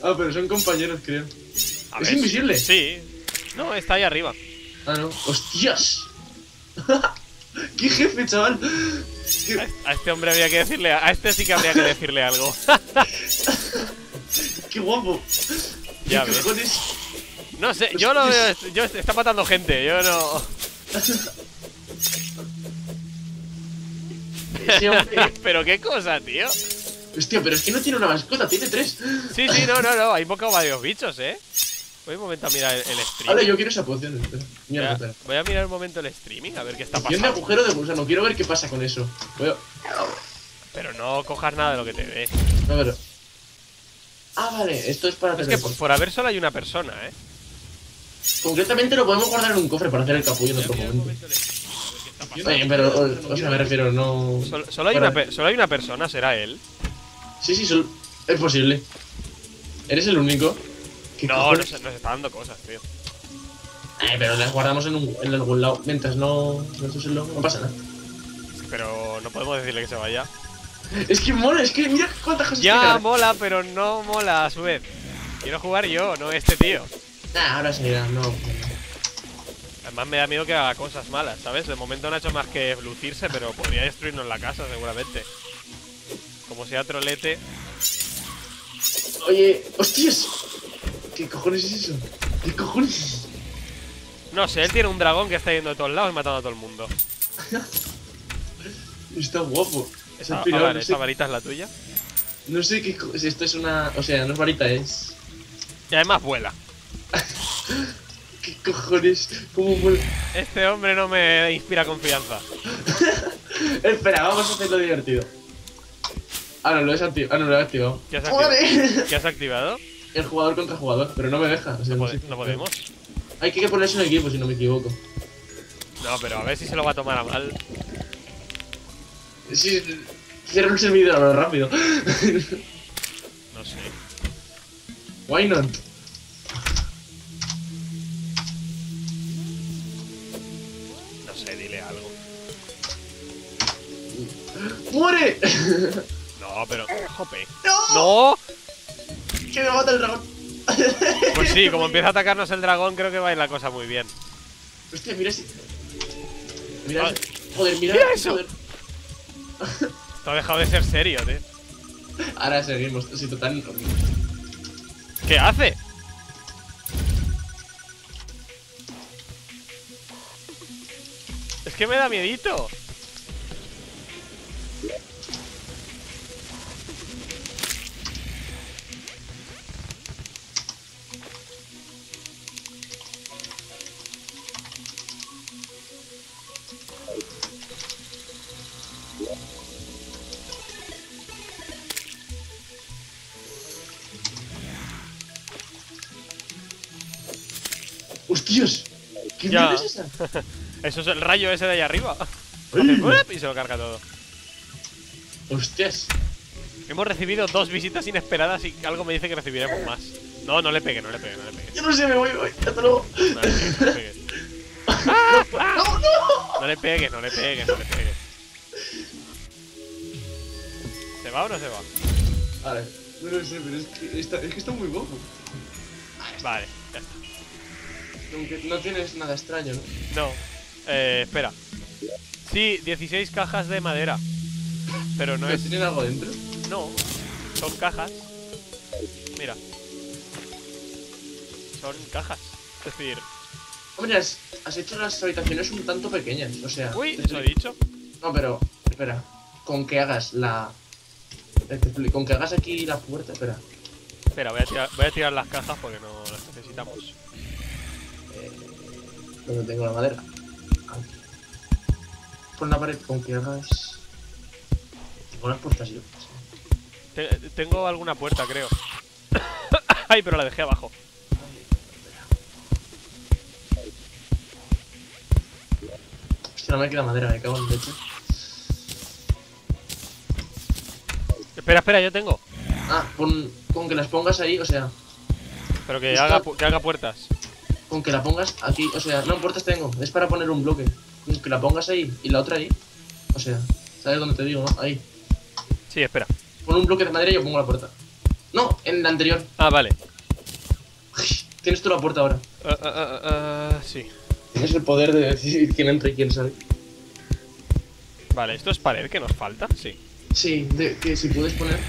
Ah, pero son compañeros, creo. A ¿Es invisible? Sí. No, está ahí arriba. Ah, no. ¡Hostias! ¡Qué jefe, chaval! ¿Qué- A este hombre había que decirle... A este sí que habría que decirle algo. ¡Qué guapo! Ya ¿Qué ves. No sé, yo lo veo... Yo está matando gente, yo no... Pero qué cosa, tío. Hostia, pero es que no tiene una mascota, tiene tres. Sí, sí, no, no, no. Ha invocado varios bichos, eh. Voy un momento a mirar el, el streaming. Ahora yo quiero esa poción. espera. Voy a, voy a mirar un momento el streaming, a ver qué está Poción de pasando. agujero de gusano, quiero ver qué pasa con eso. Voy a... Pero no cojas nada de lo que te dé. A ver. Ah, vale, esto es para Es que por, por haber solo hay una persona, eh. Concretamente lo podemos guardar en un cofre para hacer el capullo en otro momento. Oye, pero, o, o sea, me refiero, no. Solo, solo hay Para- una, pe- solo hay una persona, será él. Sí, sí, sol- es posible. ¿Eres el único? ¿Qué No, nos, nos está dando cosas, tío. Eh, pero las guardamos en, un, en algún lado. Mientras no. No, no, no pasa nada. Pero no podemos decirle que se vaya. Es que mola, es que mira cuántas cosas Ya tiene. mola, pero no mola a su vez. Quiero jugar yo, no este tío. Nah, ahora se irá, no. Además me da miedo que haga cosas malas, ¿sabes? De momento no ha hecho más que lucirse, pero podría destruirnos la casa seguramente. Como sea trolete. Oye, hostias. ¿Qué cojones es eso? ¿Qué cojones? No sé, él tiene un dragón que está yendo de todos lados y matando a todo el mundo. Está guapo. Es Esa, pirado, no, esa sé, varita es la tuya. no sé qué. Esto es una. O sea, no es varita, es. Y además vuela. ¿Qué cojones? ¿Cómo? Este hombre no me inspira confianza. Espera, vamos a hacerlo divertido. Ah, no, lo he desactivado. Ah, no, lo he activado. ¿Qué has activado? ¡Joder! ¿Qué has activado? El jugador contra jugador, pero no me deja. o sea, No, podemos. Hay que ponerse un equipo, si no me equivoco. No, pero a ver si se lo va a tomar a mal. Sí, cierra el servidor rápido. No sé. Why not? ¡Muere! No, pero. Jope. ¡No! ¡No! ¡Que me mata el dragón! Pues sí, como empieza a atacarnos el dragón, creo que va a ir la cosa muy bien. Hostia, mira si. Mira ese- Joder, mira, Mira eso. joder. Esto ha dejado de ser serio, tío. Ahora seguimos, sí, total. ¿Qué hace? Es que me da miedito. ¡Hostias! ¿Qué Ya. es esa? Eso es el rayo ese de ahí arriba. Y se lo carga todo. ¡Hostias! Hemos recibido dos visitas inesperadas y algo me dice que recibiremos más. No, no le pegue, no le pegue, no le pegue. Yo no sé, me voy, voy. Hasta luego. No le pegues, no le pegues. ¡No, no! No le pegues, no le pegues, no le pegues. ¿Se va o no se va? Ver, no lo sé, pero es que está, es que está muy guapo. Vale, ya está. Aunque no tienes nada extraño, ¿no? No, eh, espera. Sí, 16 cajas de madera. Pero no ¿Pero es. ¿Tienen algo dentro? No, son cajas. Mira. Son cajas. Es decir. Hombre, has, has hecho las habitaciones un tanto pequeñas, o sea... Uy, te eso he dicho. No, pero, espera. Con que hagas la... expli- Con que hagas aquí la puerta, espera. Espera, voy a tirar, voy a tirar las cajas porque no las necesitamos. ¿Dónde tengo la madera? Aquí. Pon la pared con que hagas... Tengo las puertas yo. Te- tengo alguna puerta, creo. Ay, pero la dejé abajo. Hostia, no me queda madera, me cago en leche. Espera, espera, yo tengo. Ah, pon, con que las pongas ahí, o sea... Pero que haga, que haga puertas. Con que la pongas aquí, o sea, no puertas tengo, es para poner un bloque. Con que la pongas ahí y la otra ahí. O sea, ¿sabes dónde te digo, no? Ahí. Sí, espera. Pon un bloque de madera y yo pongo la puerta. No, en la anterior. Ah, vale. Tienes tú la puerta ahora. Ah, ah, ah, ah, sí. Tienes el poder de decidir quién entra y quién sale. Vale, ¿esto es pared que nos falta? Sí. Sí, de, que si puedes poner.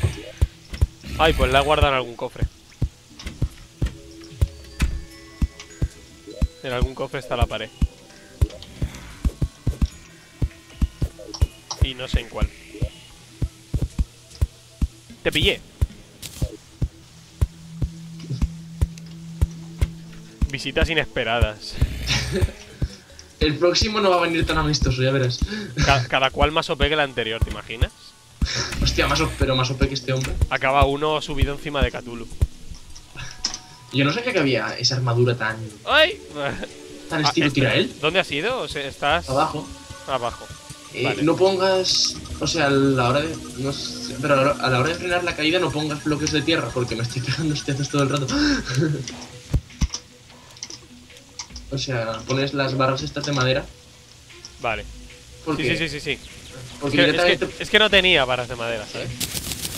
Ay, pues la guardan en algún cofre. En algún cofre está la pared. Y no sé en cuál. Te pillé. Visitas inesperadas. El próximo no va a venir tan amistoso, ya verás. Ca- cada cual más OP que el anterior, ¿te imaginas? Hostia, más pero más OP que este hombre. Acaba uno subido encima de Cthulhu. Yo no sabía que había esa armadura tan. ¡Ay! tan Ah, estilo espera, tira él. ¿Dónde has ido? O sea, ¿Estás Abajo. abajo? Eh, Vale. No pongas. O sea, a la hora de. No sé, pero a la, hora de frenar la caída no pongas bloques de tierra porque me estoy pegando hostiazos todo el rato. o sea, pones las barras estas de madera. Vale. Sí, sí, sí, sí, sí. porque Es que, es, directamente. que, es que no tenía varas de madera, ¿sabes?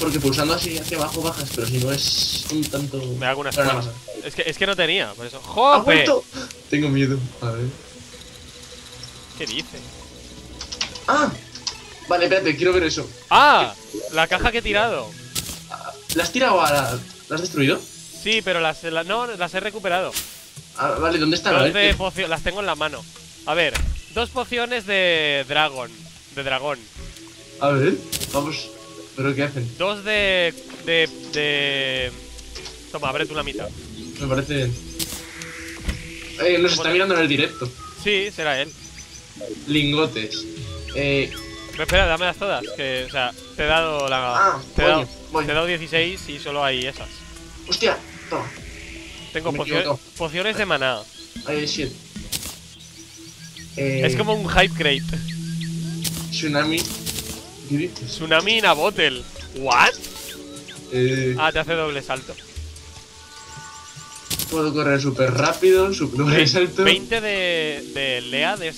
Porque pulsando así hacia abajo bajas, pero si no es un tanto. Me hago una. Es que, es que no tenía, por eso. ¡Ha ¡Jope! Tengo miedo. A ver. ¿Qué dice? ¡Ah! Vale, espérate, quiero ver eso. ¡Ah! La caja que he tirado. ¿La has tirado a la. ¿La has destruido? Sí, pero las, la- no, las he recuperado. Ah, vale, ¿dónde están? Ver, de ¿qué- pocio- las tengo en la mano. A ver, dos pociones de dragón. De dragón. A ver, vamos. ¿Pero qué hacen? Dos de. de. de. Toma, abre tú la mitad. Me parece bien. Eh, nos está mirando en el directo. Sí, será él. Lingotes. Eh, Pero espera, dámelas todas. Que, o sea, te he dado la. Ah, te, he dado, voy. te he dado 16 y solo hay esas. ¡Hostia! Toma. Tengo Me he pocio- equivocado. pociones de maná. Hay shit. Eh, Es como un hype crate. Tsunami. ¿Qué dices? Tsunami in a bottle. ¿What? Eh, Ah, te hace doble salto. Puedo correr súper rápido, súper doble salto. 20 de, de Lead es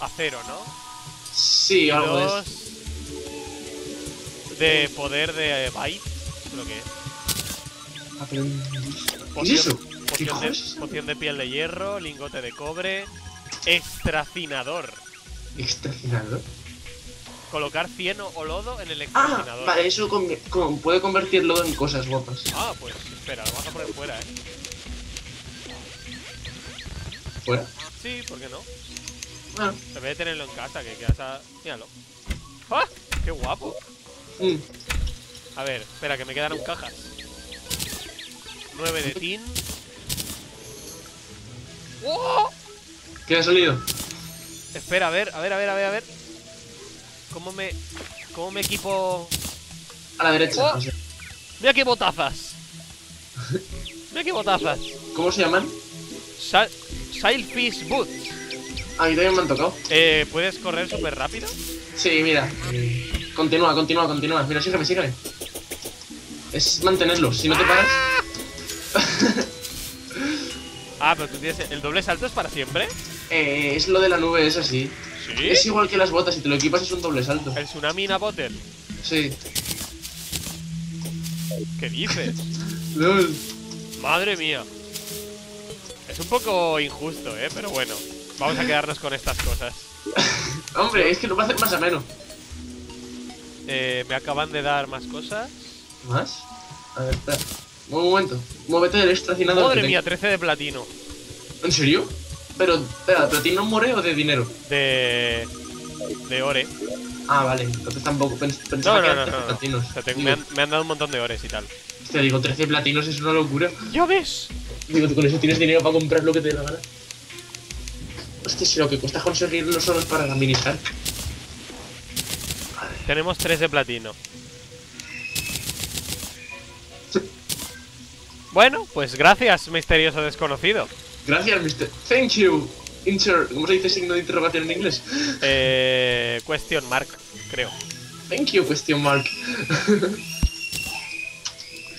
acero, ¿no? Sí, Y algo de dos de poder de Bite. Creo que es. Aprendiz. ¿Qué Poción, es eso? ¿Qué Poción de, es eso? poción de piel de hierro, lingote de cobre, extracinador. Extracinador. Colocar cieno o lodo en el Ah, extracinador. vale, eso con- con- puede convertirlo en cosas guapas. Ah, pues espera, lo vamos a poner fuera, eh. Fuera. Sí, ¿por qué no? Ah, En vez de tenerlo en casa, que quedas a. Míralo. ¡Ah! ¡Qué guapo! mm. A ver, espera, que me quedaron cajas. 9 de tin. ¡Oh! ¿Qué ha salido? Espera, a ver, a ver, a ver, a ver, a ver. ¿Cómo me. ¿Cómo me equipo.? A la derecha. Oh. o sea, Mira qué botazas. Mira qué botazas. ¿Cómo se llaman? Sa Sailfish Boots. A mí también me han tocado. Eh, ¿Puedes correr súper rápido? Sí, mira. Continúa, continúa, continúa. Mira, sígueme, sígueme. Es mantenerlo. Si no te paras. Ah, pero tú tienes. ¿El doble salto es para siempre? Eh, es lo de la nube, es así. Sí. Es igual que las botas, si te lo equipas es un doble salto. El tsunami in a bottle. Sí. ¿Qué dices? LOL. Madre mía. Es un poco injusto, ¿eh? Pero bueno. Vamos a quedarnos con estas cosas. Hombre, es que lo va a hacer más ameno. Eh, me acaban de dar más cosas. ¿Más? A ver, espera. Un momento. Muévete del extracinador. Madre mía, tengo. 13 de platino. ¿En serio? Pero, espera, ¿platino more o de dinero? De. De ore. Ah, vale. Entonces tampoco. Pens No, pensaba no, que no, eran no. 13 no. platinos. O sea, me, han, me han dado un montón de ores y tal. Te digo, 13 platinos es una locura. ¿Ya ves? Digo, tú con eso tienes dinero para comprar lo que te dé la gana. Hostia, si lo que cuesta conseguirlo solo es para la mini Shark. Tenemos 3 de platino. Bueno, pues gracias, misterioso desconocido. Gracias, Mr. Thank you. Inter ¿Cómo se dice signo de interrogación en inglés? Eh, question mark, creo. Thank you, question mark.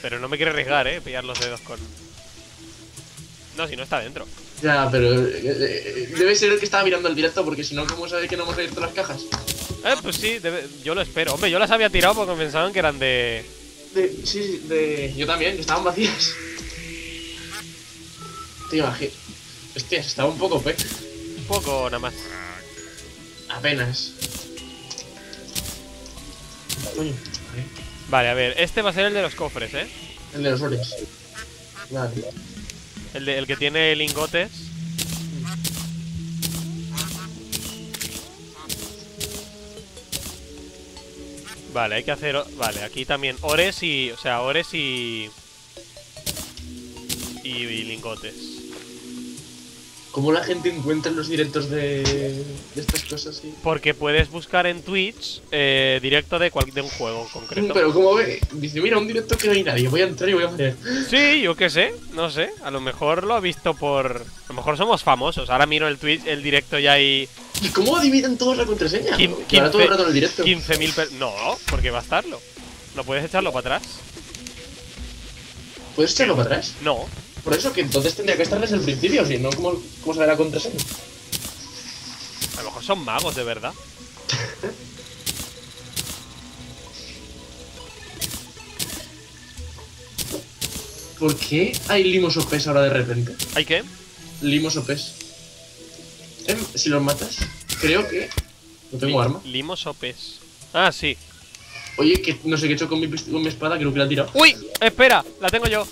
Pero no me quiero arriesgar, eh, pillar los dedos con. No, si no está dentro. ya, pero eh, eh, debe ser el que estaba mirando el directo porque si no, ¿cómo sabe que no hemos abierto las cajas? Eh, pues sí, debe- yo lo espero. Hombre, yo las había tirado porque pensaban que eran de. De, sí, sí, de... Yo también, que estaban vacías. Te imaginas. Hostia, estaba un poco pe. Un poco nada más. Apenas. Vale, a ver, este va a ser el de los cofres, eh. el de los ores. Vale. El, de- el que tiene lingotes. Vale, hay que hacer... Vale, aquí también ores y... O sea, ores y... Y, y lingotes. ¿Cómo la gente encuentra los directos de, de estas cosas? Sí? Porque puedes buscar en Twitch eh, directo de, cual- de un juego en concreto. Pero como ve, dice, mira, un directo que no hay nadie, voy a entrar y voy a hacer. Sí, yo qué sé, no sé. A lo mejor lo ha visto por... A lo mejor somos famosos. Ahora miro el Twitch, el directo y hay ¿Y cómo dividen todos la contraseña? Quin- Que ahora todo el rato en el directo. 15.000 per- No, porque va a estarlo. ¿No puedes echarlo para atrás? ¿Puedes echarlo para atrás? No. Por eso que entonces tendría que estar desde el principio, si no, ¿cómo, cómo sabe la contraseña? A lo mejor son magos de verdad. ¿Por qué hay limos OPs ahora de repente? ¿Hay qué? Limos OPs. Em, si los matas, creo que. No tengo arma. Limos OPs. Ah, sí. Oye, que no sé qué he hecho con mi, con mi espada, creo que la he tirado. ¡Uy! Espera, la tengo yo.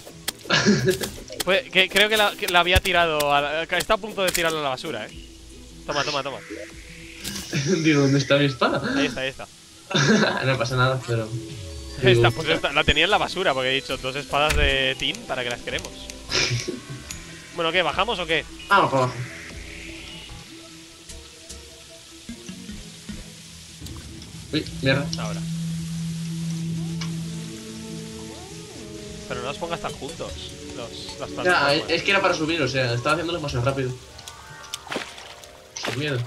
Pues, que, creo que la, que la había tirado. a la- que está a punto de tirarla a la basura, eh. Toma, toma, toma. Digo, ¿dónde está mi espada? Ahí está, ahí está. no pasa nada, pero. Esta, pues esta, la tenía en la basura porque he dicho dos espadas de tin para que las queremos. bueno, ¿qué? ¿Bajamos o qué? Vamos para abajo. Uy, mierda. Ahora. Pero no los pongas tan juntos. Los, las Ya, plataformas. es que era para subir, o sea, estaba haciéndolo más rápido. Miedo.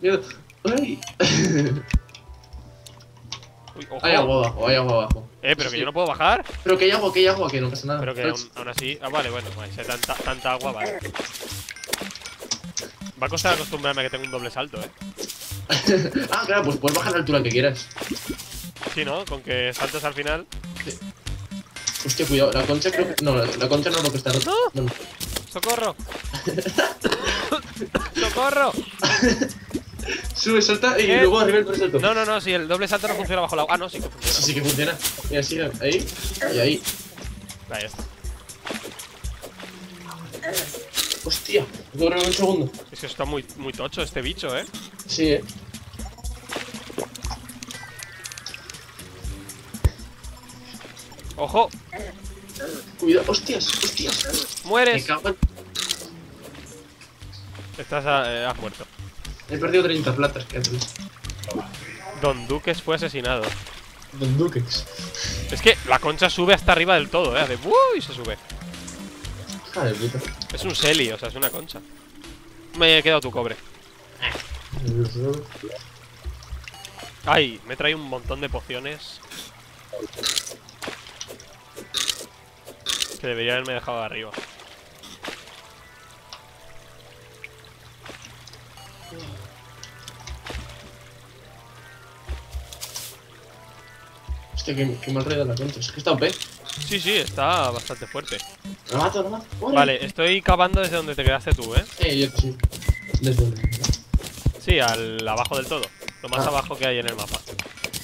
Miedo. ¡Ay! Uy, ojo. Hay agua abajo, hay agua abajo. Eh, pero que yo no puedo bajar. Pero que hay agua, que hay agua, que no pasa nada. Pero que aún, aún así. Ah, vale, bueno, si hay tanta, tanta agua, vale. Va a costar acostumbrarme a que tengo un doble salto, eh. ah, claro, pues puedes bajar la altura que quieras. Sí, ¿no? Con que saltes al final. Hostia, cuidado, la concha creo que. No, la, la concha no es lo que está roto. ¡No! no. ¡Socorro! ¡Socorro! Sube, salta y luego arriba el salto. No, no, no, si el doble salto no funciona bajo el agua. Ah, no, sí que Sí, funciona. sí que funciona. Mira, sigue ahí y ahí. Ahí está. Hostia, corre un segundo. Es que está muy, muy tocho este bicho, eh. Sí, eh. ¡Ojo! Cuidado, hostias, hostias. ¡Mueres! en... Estás a- eh, has muerto. He perdido 30 platas, que. Don Duques fue asesinado. Don Dukex. Es que la concha sube hasta arriba del todo, eh. Hace ¡uh! y se sube. De puta. Es un Selly, o sea, es una concha. Me he quedado tu cobre. Ay, me trae un montón de pociones. Que debería haberme dejado arriba. Hostia, que, que mal ruido la concha. Es que está OP. Sí, sí, está bastante fuerte. Lo mato, lo mato. ¡Ole! Vale, estoy cavando desde donde te quedaste tú, ¿eh? Eh, yo sí. Desde donde. Sí, al abajo del todo. Lo más Ah. abajo que hay en el mapa.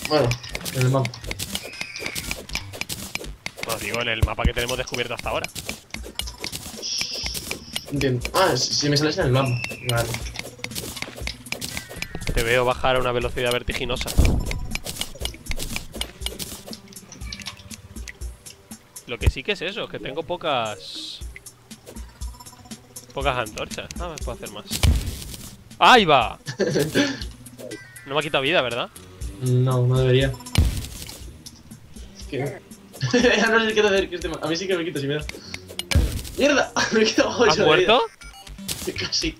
Bueno, en el mapa. Digo en el mapa que tenemos descubierto hasta ahora. Entiendo. Ah, si, si me sales en el mapa. Vale. Te veo bajar a una velocidad vertiginosa. Lo que sí que es eso, que tengo pocas... Pocas antorchas. Ah, me puedo hacer más. ¡Ahí va! No me ha quitado vida, ¿verdad? No, no debería. Es que. ya no qué hacer que este A mí sí que me quita si me da. ¡Mierda! me he quedado ¿Has ocho de muerto? vida. Casi.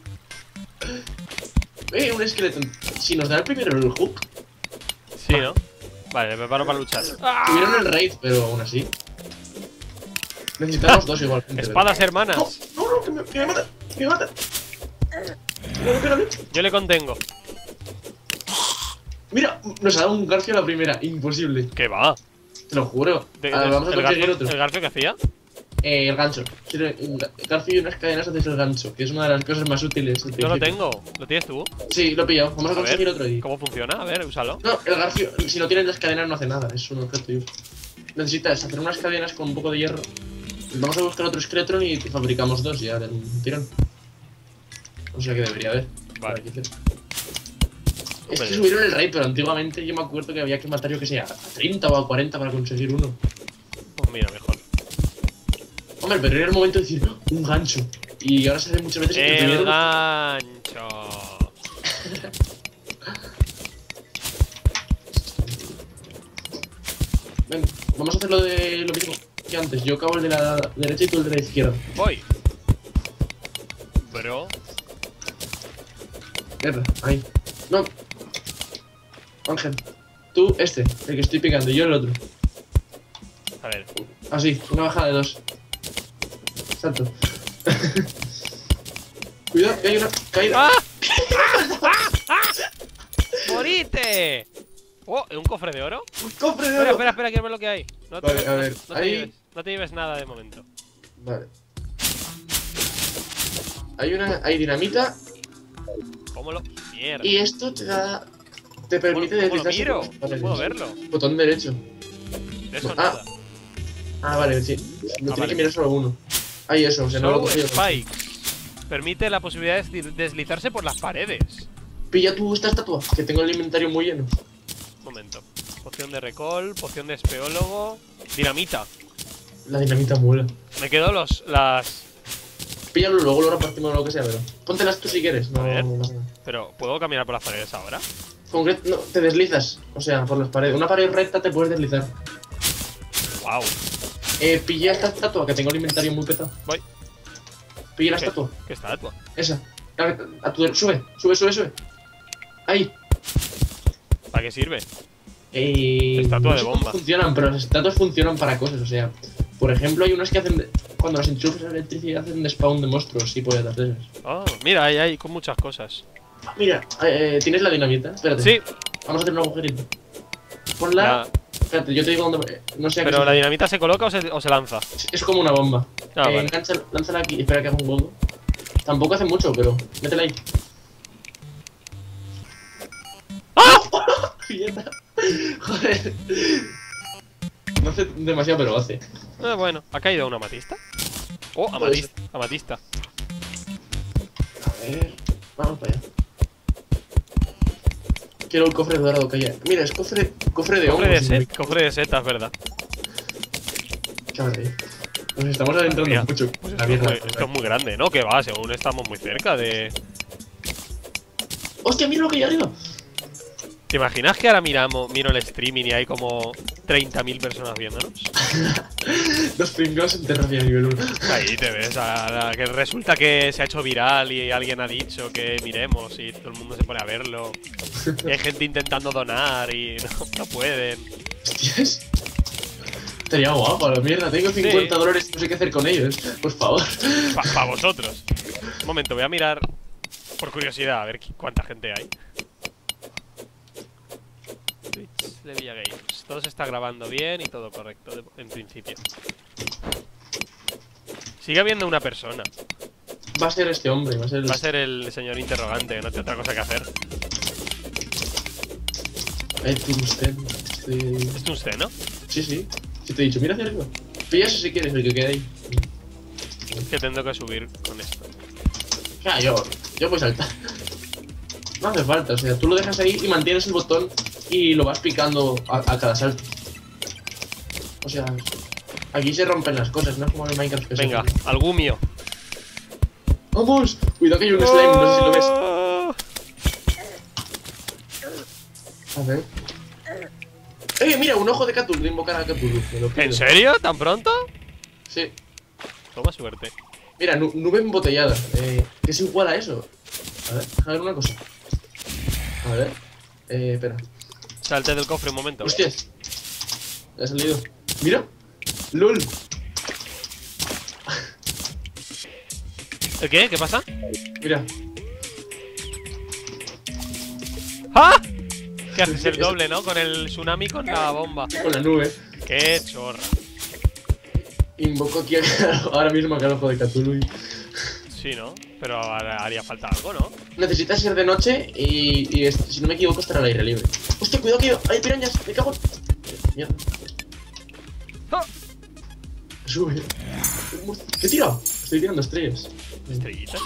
Eh, un esqueleto. Si nos da el primero el hook, Sí, ¿no? Vale, me preparo para luchar. tuvieron el raid, pero aún así. Necesitamos dos igual. Espadas hermanas. No, no, no, que me, que me mata, que me mata. Yo le contengo. Mira, nos ha dado un Garfio a la primera, imposible. ¿Qué va? Te lo juro. De- A ver, de- vamos a el, conseguir garfio, otro. ¿El garfio que hacía? Eh, el gancho. El Garfio y unas cadenas haces el gancho, que es una de las cosas más útiles. Yo lo tengo. ¿Lo tienes tú? Sí, lo he pillado. Vamos a A conseguir ver, otro ahí. ¿Cómo funciona? A ver, úsalo. No, el Garfio, si no tienes las cadenas no hace nada, es un objeto. Necesitas hacer unas cadenas con un poco de hierro. Vamos a buscar otro Skeletron y fabricamos dos ya de un tirón. O sea que debería haber. Vale. Que. Es que subieron el raid, pero antiguamente yo me acuerdo que había que matar, yo que sé, a 30 o a 40 para conseguir uno. Pues mira, mejor. Hombre, pero era el momento de decir, "Oh, un gancho. Y ahora se hace muchas veces que El primero- gancho. Ven, vamos a hacer lo de lo mismo que antes. Yo acabo el de la derecha y tú el de la izquierda. Voy. Bro. Mierda, ahí. No. Ángel, tú este, el que estoy picando, y yo el otro. A ver. Así, una bajada de dos. Salto. Cuidado, que hay una caída. ¡Ah! ¡Morite! ¡Oh! ¿Un cofre de oro? ¡Un cofre de Espera, oro! espera, espera, quiero ver lo que hay. No te, Vale, a ver, no te ahí- lleves, no te lleves nada de momento. Vale. Hay una. Hay dinamita ¿Cómo lo...? Mierda. y esto te da. Te ¿Cómo, permite cómo lo deslizarse miro? las No paredes. puedo verlo. Botón derecho. De eso Ah, nada. Ah, vale, sí. No tiene vale. que mirar solo uno. Ahí eso, o sea, no lo he. Spikes. Permite la posibilidad de desli- deslizarse por las paredes. Pilla tú esta estatua, que tengo el inventario muy lleno. Momento. Poción de recall, poción de espeólogo, dinamita. La dinamita mola. Me quedo los las Píllalo, luego lo repartimos o lo que sea, pero. Póntelas tú si quieres. No, A ver. no pero ¿puedo caminar por las paredes ahora? Concreto, no, te deslizas. O sea, por las paredes. Una pared recta te puedes deslizar. Wow. Eh, pillé esta estatua que tengo el inventario muy petado. Voy. Pillé la ¿Qué? estatua. ¿Qué estatua? Esa. A, a tu, sube, sube, sube, sube. Ahí. ¿Para qué sirve? Eh, Estatua no de bomba. funcionan, pero las estatuas funcionan para cosas. O sea, por ejemplo, hay unas que hacen. de- cuando las enchufas a la electricidad hacen despawn de monstruos y de esas. Oh, mira, ahí hay con muchas cosas. Ah, Mira, eh, ¿tienes la dinamita? Espérate. Sí, Vamos a hacer un agujerito. Ponla. la- Espérate, yo te digo dónde. eh, No sé a qué pero se- la dinamita se coloca o se, o se lanza. Es como una bomba. Ah, Eh, vale. engancha- lánzala aquí. Espera que haga un huevo. Tampoco hace mucho, pero. Métela ahí. ¡Ah! Joder. No hace demasiado, pero hace. Eh, bueno, ¿ha caído una amatista? Oh, amatista. amatista. A ver. Vamos para allá. Quiero el cofre dorado que haya. Mira, es cofre, cofre de Cofre de, hongos. set, cofre de setas, ¿verdad? Cámate. Nos estamos adentrando Mira, mucho. Pues esto, es muy, esto es muy grande, ¿no? Que va, según estamos muy cerca de... ¡Hostia, mira lo que hay arriba! ¿Te imaginas que ahora miramos, miro el streaming y hay como 30.000 personas viéndonos? Los pringados en Terraria nivel 1. Ahí te ves, a la- que resulta que se ha hecho viral y alguien ha dicho que miremos y todo el mundo se pone a verlo. Y hay gente intentando donar y no, no pueden. Hostias. Estaría guapo, la mierda. Tengo 50 Sí. dólares, no sé qué hacer con ellos. Por favor. Para vosotros. Un momento, voy a mirar por curiosidad a ver cuánta gente hay. De Villa Games. Todo se está grabando bien y todo correcto en principio. Sigue habiendo una persona. Va a ser este hombre, va a ser el. Va a ser el señor interrogante, que no tiene otra cosa que hacer. Tungsten. Este- Es usted, ¿no? Sí, sí. Si te he dicho, mira hacia arriba. Pilla eso si quieres, el que quede ahí. Que tengo que subir con esto. Ya, yo. Yo voy a saltar. No hace falta, o sea, tú lo dejas ahí y mantienes el botón y lo vas picando a, a cada salto. O sea, aquí se rompen las cosas, no es como en el Minecraft que se Venga, rompen. algumio. ¡Vamos! Cuidado que hay un slime, no sé si lo ves. A ver. ¡Eh, mira! Un ojo de Cthulhu, de invocar a Cthulhu. ¿En serio? ¿Tan pronto? Sí. Toma suerte. Mira, nu- nube embotellada. Eh, que es igual a eso. A ver, a ver una cosa. A ver. Eh, espera. Salte del cofre un momento. Hostias. Ha salido. Mira. LOL. ¿El qué? ¿Qué pasa? Mira. ¡Ah! ¿Qué haces el doble, no? Con el tsunami con la bomba. Con la nube. ¡Qué chorra! Invoco aquí a- ahora mismo al ojo de Cthulhu. y- Sí, ¿no? Pero ahora haría falta algo, ¿no? Necesitas ir de noche y, si no me equivoco estará al aire libre. Hostia, cuidado que hay pirañas. Me cago en... Mierda. ¡Ah! Sube. ¿Qué he tirado? Estoy tirando estrellas. Estrellitas.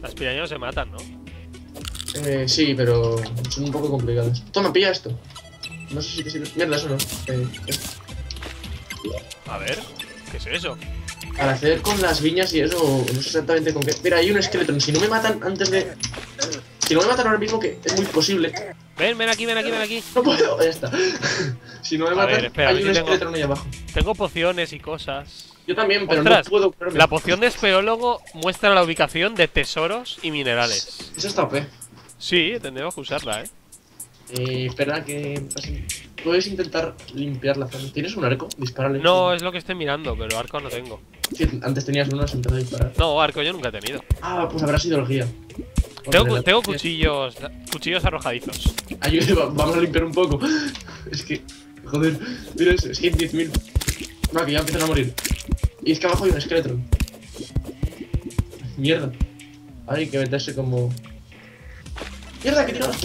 Las pirañas se matan, ¿no? Eh, sí, pero son un poco complicadas. Toma, pilla esto. No sé si te sirve. Mierda, eso no. Eh, esto. A ver, ¿qué es eso? Para hacer con las viñas y eso, no sé exactamente con qué. Mira, hay un Skeleton. Si no me matan antes de. Si no me matan ahora mismo, que es muy posible. Ven, ven aquí, ven aquí, ven aquí. No puedo, ya está. si no me A matan, ver, espera, a hay un tengo- ahí abajo. Tengo pociones y cosas. Yo también, pero Ostras, no puedo curarme. La poción de espeólogo muestra la ubicación de tesoros y minerales. Eso está OP. Sí, tendremos que usarla, ¿eh? Eh, espera que. Puedes intentar limpiar la zona. ¿Tienes un arco? Dispárale. No, es lo que estoy mirando, pero arco no tengo. Sí, antes tenías uno, has intentado disparar. No, arco yo nunca he tenido. Ah, pues habrá sido el guía. Tengo, tengo cuchillos, cuchillos arrojadizos. Ayude, va- vamos a limpiar un poco. Es que, joder, mira eso, es que hay 10.000. No, que ya empiezan a morir. Y es que abajo hay un esqueleto. Mierda. Ahora hay que meterse como. Mierda, que tiro las.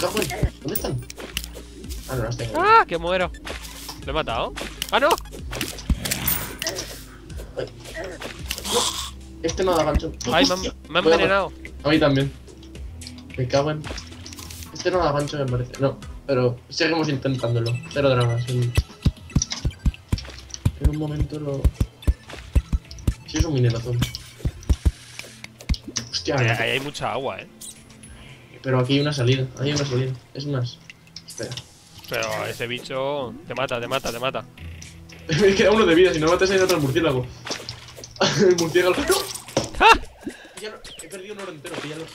Cajón, ¿dónde están? Ah, no las tengo. ¡Ah! Que muero. ¿Lo he matado? ¡Ah, no! Este no da gancho. ¡Ay, me han, me envenenado! A mí también. Me cago en. Este no da gancho, me parece. No, pero seguimos intentándolo. Cero dramas. En, en un momento lo. Si es un minerazón. Hostia, Ahí, me- ahí hay mucha agua, ¿eh? pero aquí hay una salida. Hay una salida. Es más. Espera. Pero ese bicho te mata, te mata, te mata. Me queda uno de vida, si no matas hay otro murciélago. el murciélago. ¡No! He perdido un oro entero, píllalo.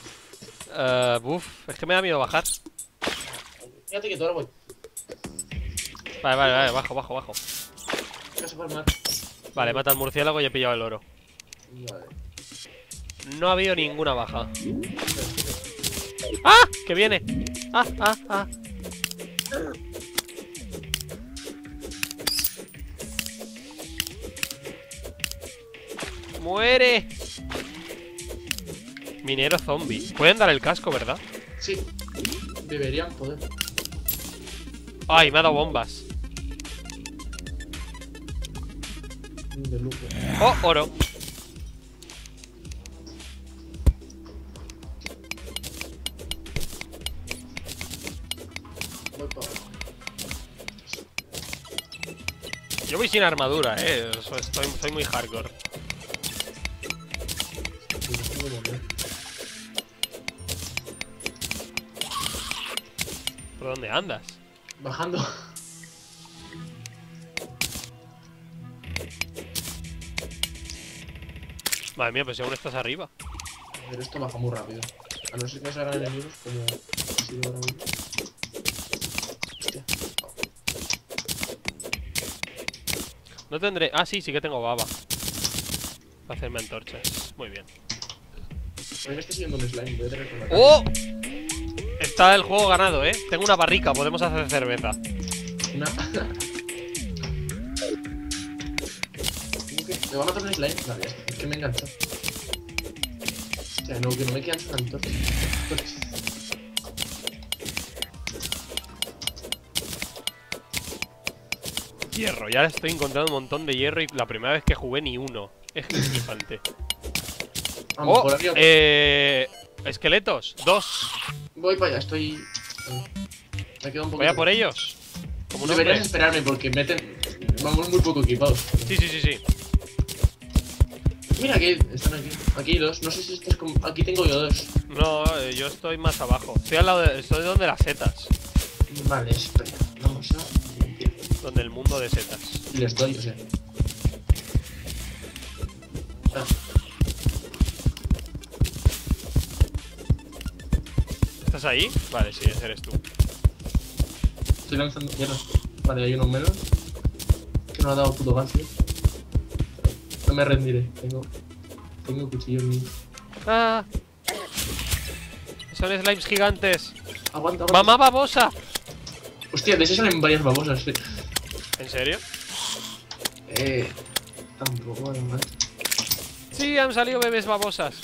Eh, uf, es que me da miedo bajar. Fíjate que ahora voy. Vale, vale, vale, bajo, bajo, bajo. Vale, mata al murciélago y he pillado el oro. Vale. No ha habido ninguna baja. ¡Ah! ¡Que viene! ¡Ah, ah, ah! ¡Muere! Minero zombie. Pueden dar el casco, ¿verdad? Sí. Deberían poder. ¡Ay, me ha dado bombas! De lujo. ¡Oh, oro! Yo voy sin armadura, eh. Estoy, soy muy hardcore. ¿Por dónde andas? Bajando. Madre mía, pues si aún estás arriba. Pero esto baja muy rápido. A no ser que se hagan enemigos como ha sido ahora mismo. Hostia. No tendré... Ah, sí, sí que tengo baba. Para hacerme antorchas. Muy bien. A mí me está siguiendo un slime, voy a tener que. ¡Oh! Está el juego ganado, ¿eh? Tengo una barrica, podemos hacer cerveza. Una. ¿Cómo que? ¿Me va a matar un slime? Vale. Es que me enganchó. Hostia, no, que no me quedan. Antorchas. Hierro, ya estoy encontrando un montón de hierro y la primera vez que jugué ni uno. Es flipante. Vamos, ¡Oh! por arriba. Eh... Esqueletos, dos. Voy para allá, estoy. Me quedo un poco. Voy a por ellos. Como un Deberías hombre. esperarme porque meten. Vamos muy poco equipados. Sí, sí, sí, sí. Mira, aquí están aquí. Aquí dos. No sé si este es como. Aquí tengo yo dos. No, eh, yo estoy más abajo. Estoy al lado de... Estoy donde las setas. Vale, espera. Vamos a. Donde el mundo de setas. Y les doy, o sea. Ah, ¿Estás ahí? Vale, sí, ese eres tú. estoy lanzando mierda. Vale, hay uno menos. Que no ha dado puto gas, No me rendiré. Tengo. Tengo cuchillos míos. ¡Ah! Son slimes gigantes. Aguanta, aguanta. ¡Mamá babosa! Hostia, de ese salen varias babosas. ¿En serio? Eh. Tampoco, vale, mal. Sí, han salido bebés babosas.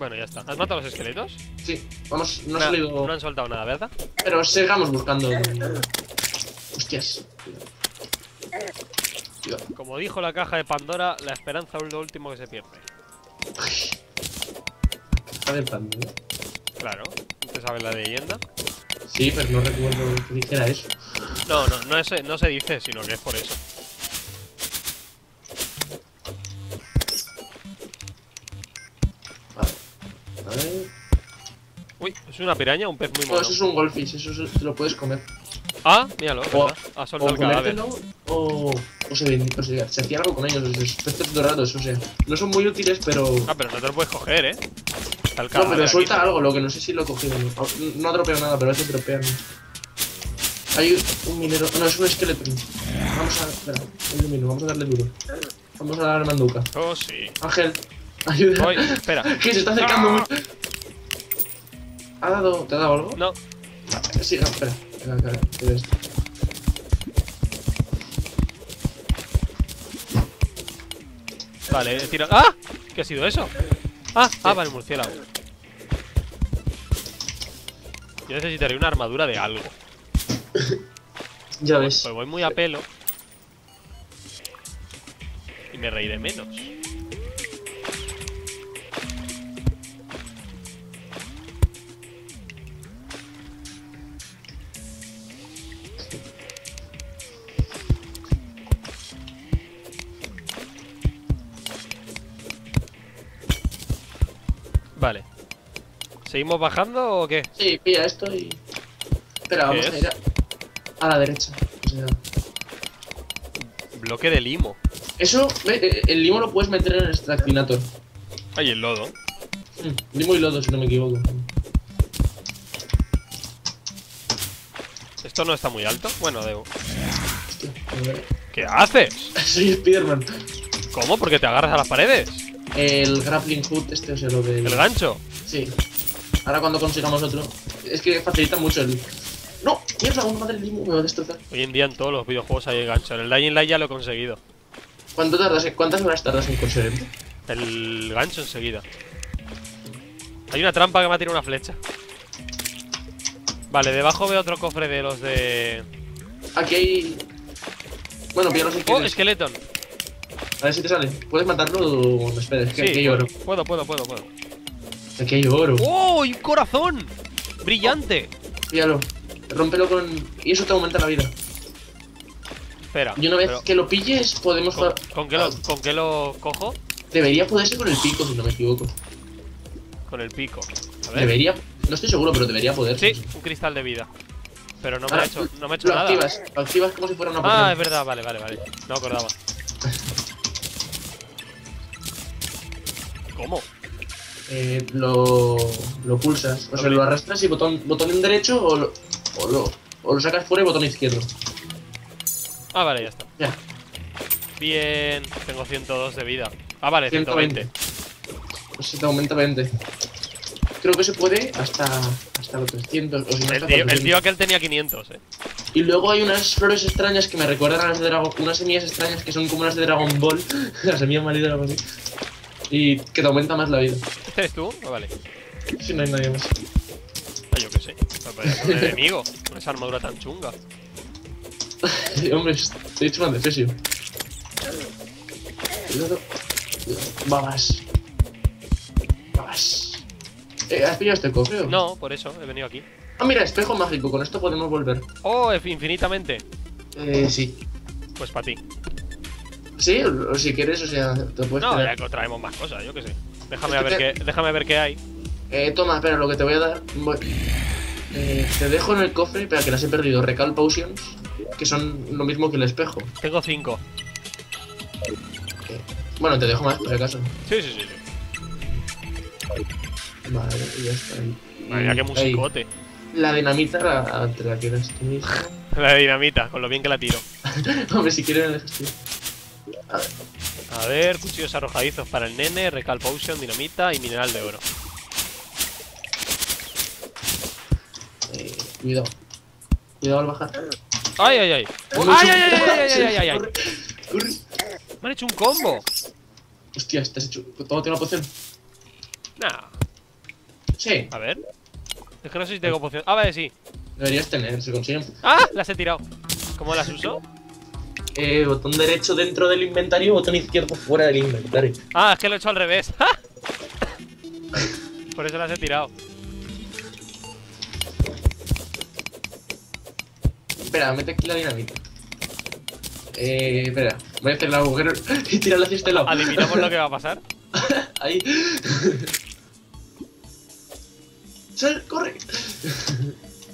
Bueno, ya está. ¿Has matado a los esqueletos? Sí, vamos, no ha Nah, salido. no han soltado nada, ¿verdad? Pero sigamos buscando. Hostias. Como dijo la caja de Pandora, la esperanza es lo último que se pierde. Está del pan, ¿no? Claro. ¿Te sabes la leyenda? Sí, pero no recuerdo que dijera eso. No, no, no, es, no se dice, sino que es por eso. Ver. Uy, ¿es una piraña o un pez muy No, mono? eso es un goldfish, eso te lo puedes comer. Ah, míralo, O-. Ha soltado el cadáver. o, o, se, o se hacía algo con ellos, los peces dorados, o sea. No son muy útiles, pero. Ah, pero no te lo puedes coger, ¿eh? Está el No, pero aquí. suelta algo, lo que no sé si lo he cogido o no. Ah, No ha dropeado nada, pero a veces dropean. Hay un minero. No, es un esqueleto. Vamos a. Espera, un minero, vamos a darle duro. Vamos a darle manduca. Oh, sí. Ángel, ayuda. Voy, espera. que se está acercando. ¿Ha dado. ¿Te ha dado algo? No, Sí, no, espera. Espera, espera, espera esto. vale, he tirado. ¡Ah! ¿Qué ha sido eso? Ah, ah, vale, murciélago. Yo necesitaría una armadura de algo. Ya ves. Pues voy muy a pelo. Y me reiré menos. ¿Seguimos bajando o qué? Sí, pilla esto y. Espera, vamos es? a ir a, a la derecha. O sea, Bloque de limo. eso, eh, el limo lo puedes meter en el extractinator. Ay, el lodo. Mm, limo y lodo, si no me equivoco. ¿Esto no está muy alto? Bueno, debo. Hostia. ¿Qué haces? Soy Spiderman. ¿Cómo? ¿Porque te agarras a las paredes? El grappling hook, este, o sea, lo del. ¿El gancho? Sí. Ahora cuando consigamos otro. Es que facilita mucho el. ¡No! ¡Mierda! ¡Una madre el limo! Me va a destrozar. Hoy en día en todos los videojuegos hay gancho. En el Dying Light ya lo he conseguido. ¿Cuánto tardas, ¿Cuántas horas tardas en conseguirlo? El gancho enseguida. Hay una trampa que me ha tirado una flecha. Vale, debajo veo otro cofre de los de... Aquí hay. Bueno, píllalo si ¡Oh, esqueleton! A ver si te sale. ¿Puedes matarlo o no esperes? Que Sí, aquí hay oro. puedo, puedo, puedo, puedo. Aquí hay oro. ¡Oh, un corazón! ¡Brillante! Píllalo. Rómpelo con. Y eso te aumenta la vida. Espera. Y una vez pero- que lo pilles, podemos ¿con, jugar. con qué lo, ¿Con qué lo cojo? Debería poderse con el pico, si no me equivoco. Con el pico. A ver. Debería. No estoy seguro, pero debería poder. Sí, un cristal de vida. Pero no me ha Ahora, hecho, no me ha hecho lo nada. activas. Lo activas como si fuera una poción. Ah, es verdad, vale, vale, vale. No me acordaba. ¿Cómo? Eh, lo, lo pulsas. O sea, lo arrastras y botón, botón en derecho o lo, o, lo, o lo sacas fuera y botón izquierdo. Ah, vale, ya está. Ya. Bien, tengo 102 de vida. Ah, vale, 120. 120. Pues se te aumenta 20. Creo que se puede hasta, hasta los 300. O si no, El tío, el 400. tío aquel tenía 500, eh. Y luego hay unas flores extrañas que me recuerdan a las de Dragon Unas semillas extrañas que son como las de Dragon Ball. las semillas maridas o algo así. Y que te aumenta más la vida. ¿Este eres tú? Ah, vale. Si no hay nadie más. Ah, yo qué sé. Un enemigo. Con esa armadura tan chunga. Hombre, te he dicho una defesio. Babas. Babas. Eh, ¿Has pillado este cofre? No, por eso he venido aquí. Ah, mira, espejo mágico. Con esto podemos volver. Oh, infinitamente. Eh, sí. Pues para ti. Sí, o, o si quieres, o sea, te puedes No, ya que traemos más cosas, yo qué sé. Déjame Es a que ver qué, déjame ver qué hay. Eh, toma, espera, lo que te voy a dar. voy- Eh, te dejo en el cofre, espera, que las he perdido. Recal Potions, que son lo mismo que el espejo. Tengo 5. Eh, bueno, te dejo más, por si acaso. Sí, sí, sí. sí. Vale, ya está ahí. Vaya, qué Ahí. musicote. La dinamita la, te la quedas tú mismo. La dinamita, con lo bien que la tiro. Hombre, si dejas tú. A ver, A ver, cuchillos arrojadizos para el nene, recal potion, dinamita y mineral de oro. eh, cuidado. Cuidado al bajar. ¡Ay, ay, ay! ¡Ay, ay, ay, ay, ay, ay, ay. ¡Me han hecho un combo! Hostia, estás hecho. ¿Todo tiene una poción? Nah, Sí, a ver. Es que no sé si tengo poción. Ah, vale, sí. deberías tener, se consiguen. ¡Ah! Las he tirado. ¿Cómo las uso? Eh, botón derecho dentro del inventario, botón izquierdo fuera del inventario. Ah, es que lo he hecho al revés. Por eso las he tirado. Espera, mete aquí la dinamita. Eh, espera, voy a hacer el agujero y tirarla hacia este lado. Adivinamos lo que va a pasar. Ahí. ¡Sal, corre!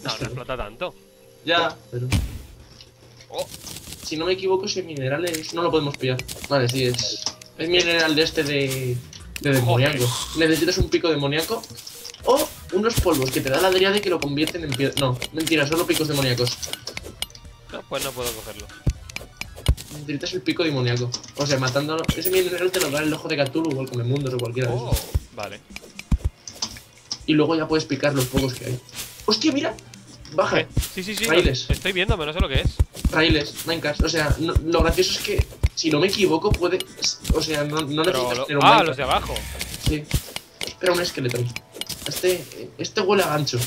No, no explota tanto. Ya, pero. Oh. Si no me equivoco, ese minerales no lo podemos pillar. Vale, sí, es. Es mineral de este de. de demoníaco. Necesitas un pico demoníaco o unos polvos que te da la dríade que lo convierten en piedra. No, mentira, solo picos demoníacos. No, pues no puedo cogerlo. Necesitas el pico demoníaco. O sea, matando. Ese mineral te lo da el ojo de Cthulhu o el Comemundos o cualquiera de Oh, esos. vale. Y luego ya puedes picar los pocos que hay. ¡Hostia, mira! Baja. ¿Qué? Sí, sí, sí. Raíles. estoy viendo, pero no sé lo que es. Raíles, Minecraft. O sea, no- lo gracioso es que, si no me equivoco, puede. O sea, no, no necesitas lo- tener un ah, Minecraft. los de abajo. Sí. Era un esqueleto. Este, este huele a gancho.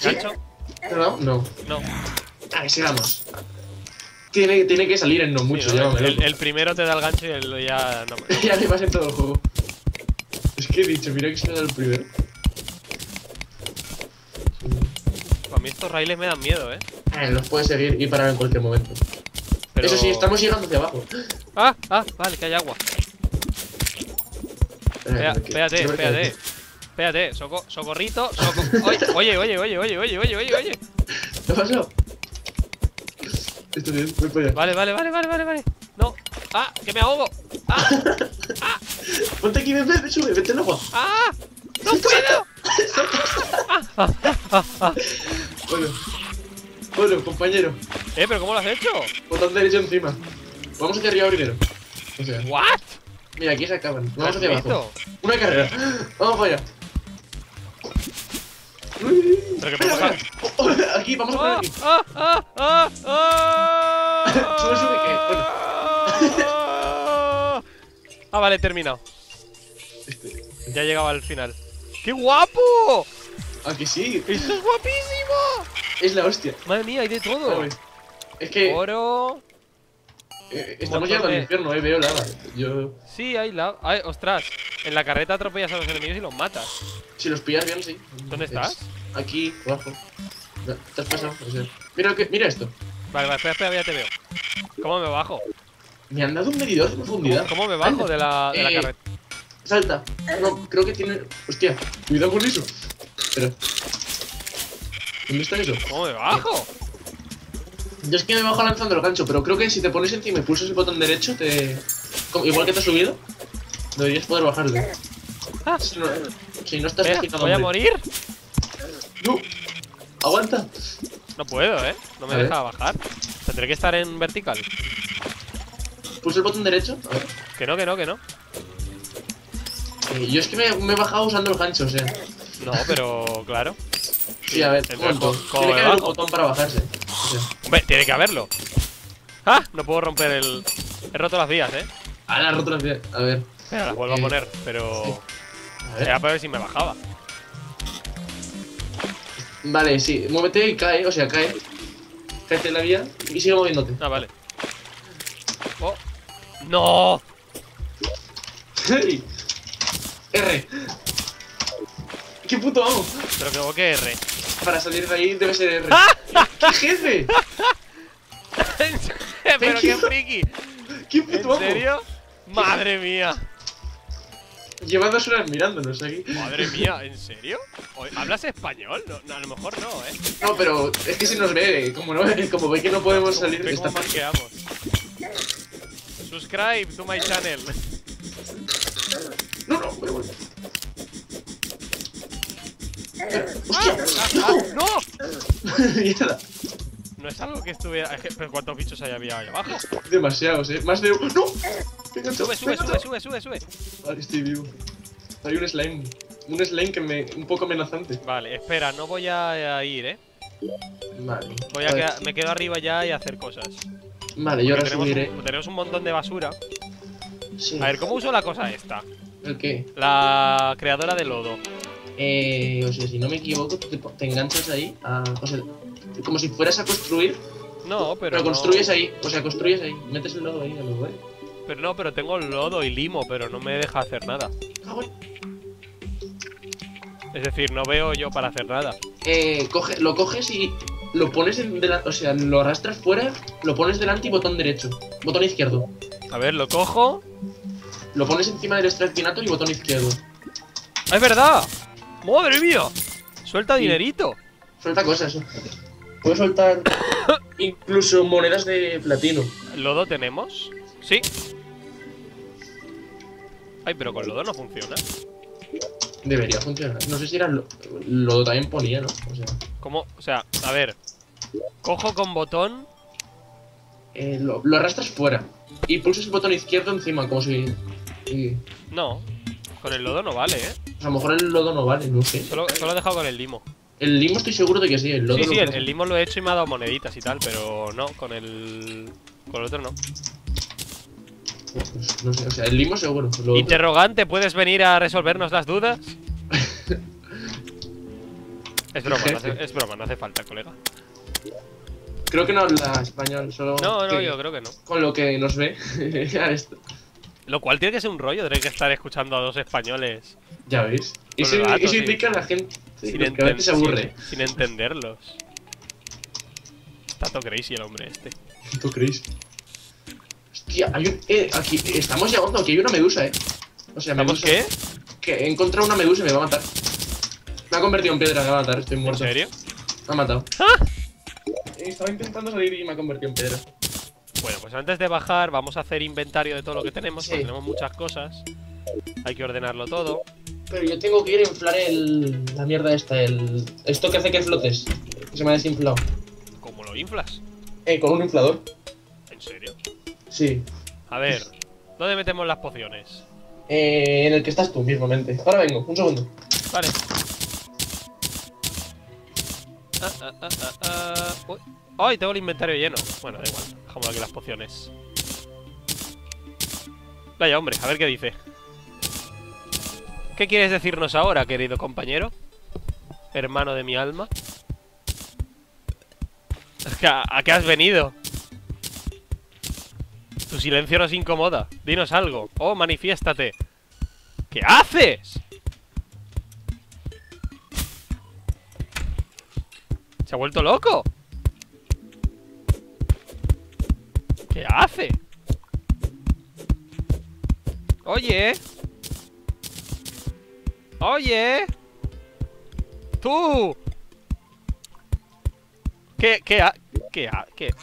¿Sí? ¿Gancho? ¿Te ha dado? No. No. Ah, sigamos. Tiene, tiene que salir en no mucho, Sí, ¿no? llámame el, primero te da el gancho y el ya no. ya le pasa en todo el juego. Es que he dicho, mira que se me da el primero. mí estos raíles me dan miedo, ¿eh? eh los puedes seguir y parar en cualquier momento. Eso sí, estamos llegando hacia abajo. Ah, ah, vale, que hay agua. Espérate, espérate. Espérate, soco socorrito, soco oye, oye, oye, oye, oye, oye, oye, oye. ¿Qué pasó? Estoy bien, voy Vale, vale, vale, vale, vale, vale. No. ¡Ah! ¡Que me ahogo! ¡Ah! ¡Ah! Ponte aquí, ven, ven, sube, vete al agua. ¡Ah! ¡No puedo! ¡Ah! ¡Ah! ¡Ah! ah, ah. Bueno. Bueno, compañero. Eh, pero ¿cómo lo has hecho? Botón derecho encima. Vamos hacia arriba primero. O sea, What? mira, aquí se acaban. ¿Lo Vamos hacia visto? abajo. Una carrera. Vamos para allá. Pero. Oh, oh, Aquí, vamos a poner Ah, aquí. ah, ah, ah, ah. Sube, sube, que- Ah, vale, he terminado. Este, Ya he llegado al final. ¡Qué guapo! Aquí sí. ¡Esto es guapísimo! Es la hostia. Madre mía, hay de todo. Es que Oro. eh, estamos llegando al infierno, eh. Veo lava. Yo. Sí, hay la. Ay, ostras. En la carreta atropellas a los enemigos y los matas. Si los pillas bien, sí. ¿Dónde Es estás? Aquí, abajo. No, Te has pasado. o sea, Mira, que, mira esto. Vale, vale, espera, espera, ya te veo. ¿Cómo me bajo? Me han dado un medidor de profundidad. ¿Cómo, cómo me bajo de la, de la Eh, carreta? Salta. No, creo que tiene. Hostia, cuidado con eso. Espera. ¿Dónde está eso? ¿Cómo me bajo? Yo es que me bajo lanzando el gancho, pero creo que si te pones encima y pulsas el botón derecho, te. Igual que te has subido, deberías poder bajarlo. Ah. Si no, si no estás Espera, ¿Voy a morir? No. Aguanta. No puedo, ¿eh? No me A ver. deja bajar. Tendré que estar en vertical. Pulsa el botón derecho. A ver. Que no, que no, que no. Eh, yo es que me, me he bajado usando el gancho, o sea. No, pero claro. Sí, a ver, Entonces, un momento. ¿cómo- cómo Tiene que haber un botón para bajarse. Hombre, tiene que haberlo. ¡Ah! No puedo romper el. He roto las vías, ¿eh? Ah, la roto las vías. A ver. Espera, las vuelvo a Eh, poner, pero. A ver. Era para ver si me bajaba. Vale, sí. Muévete y cae, o sea, cae. Cáete en la vía y sigue moviéndote. Ah, vale. ¡Oh! ¡No! R. ¡Qué puto amo! Pero que que R. Para salir de ahí debe ser R. ¡Qué jefe! pero qué friki. ¡Qué ¿En puto amo! serio? Madre mía. Lleva dos horas mirándonos aquí. Madre mía, ¿en serio? ¿Hablas español? No, no, a lo mejor no, ¿eh? No, pero es que se nos ve. Como, no, como ve que no podemos salir de esta cómo manqueamos. Subscribe to my channel. No, no, pero bueno. ¡Ah! ¡No! Mierda. No es algo que estuviera. ¿Pero cuántos bichos hay había ahí abajo? Demasiados, eh. Más de. ¡No! Venga, Sube, sube, sube, sube, sube, sube. Vale, estoy vivo. Hay un slime. Un slime que me. un poco amenazante. Vale, espera, no voy a, a ir, ¿eh? Vale. Voy a quedar- me quedo arriba ya y a hacer cosas. Vale, yo ahora tenemos, subiré. un, tenemos un montón de basura. Sí. A ver, ¿cómo uso la cosa esta? ¿El qué? La creadora de lodo. Eh, o sea, si no me equivoco, tú te, enganchas ahí a. O sea, como si fueras a construir, No, pero. pero, no- construyes ahí. O sea, construyes ahí. Metes el lodo ahí a los. Pero no, pero tengo lodo y limo, pero no me deja hacer nada. Es decir, no veo yo para hacer nada. Eh, coge, lo coges y lo pones en delante. O sea, lo arrastras fuera, lo pones delante y botón derecho. Botón izquierdo. A ver, lo cojo. Lo pones encima del extractinator y botón izquierdo. ¡Ah, ¡Es verdad! ¡Madre mía! Suelta dinerito. Suelta cosas. Puedes soltar incluso monedas de platino. ¿Lodo tenemos? Sí. Ay, pero con lodo no funciona. Debería funcionar. No sé si era lo, lodo también ponía, ¿no? O sea, ¿Cómo? O sea, a ver. Cojo con botón. eh, lo, lo arrastras fuera y pulsas el botón izquierdo encima, como si. y- No. Con el lodo no vale, ¿eh? A lo mejor el lodo no vale, no sé. Solo, solo he dejado con el limo. El limo estoy seguro de que sí, el lodo Sí, sí, el, limo lo he hecho y me ha dado moneditas y tal, pero no, con el. Con el otro no. Pues, no sé, o sea, el limo seguro. lo otro- Interrogante, ¿puedes venir a resolvernos las dudas? es broma, no hace, es broma, no hace falta, colega. Creo que no habla español, solo. No, no, yo creo que no. Con lo que nos ve. a esto. Lo cual tiene que ser un rollo, tener que estar escuchando a dos españoles Ya veis. Todo Eso, rato, eso indica a la gente sin, que a veces se enten- aburre. sin- sin entenderlos. Está todo crazy el hombre este. ¿Tú crees? Hostia, hay un. Eh, aquí. Estamos llegando, aquí hay una medusa, eh. O sea, ¿Estamos medusa. qué? Que he encontrado una medusa y me va a matar. Me ha convertido en piedra, me va a matar, estoy ¿En muerto. serio? Me ha matado. ¡Ah! Estaba intentando salir y me ha convertido en piedra. Bueno, pues antes de bajar vamos a hacer inventario de todo lo que tenemos, porque Sí. tenemos muchas cosas. Hay que ordenarlo todo. Pero yo tengo que ir a inflar el. la mierda esta, el. esto que hace que flotes. Que se me ha desinflado. ¿Cómo lo inflas? Eh, con un inflador. ¿En serio? Sí. A ver, ¿dónde metemos las pociones? Eh, en el que estás tú mismamente. Ahora vengo, un segundo. Vale. Ah, ah, ah, ah, ah. Uy. ¡Ay! Tengo el inventario lleno. Bueno, da igual. Dejamos aquí las pociones. Vaya, hombre, a ver qué dice. ¿Qué quieres decirnos ahora, querido compañero? Hermano de mi alma. ¿A, qué has venido? Tu silencio nos incomoda. Dinos algo. Oh, manifiéstate. ¿Qué haces? ¿Se ha vuelto loco? ¿Qué hace? Oye. Oye. Tú. ¿Qué, qué, qué, ha- qué,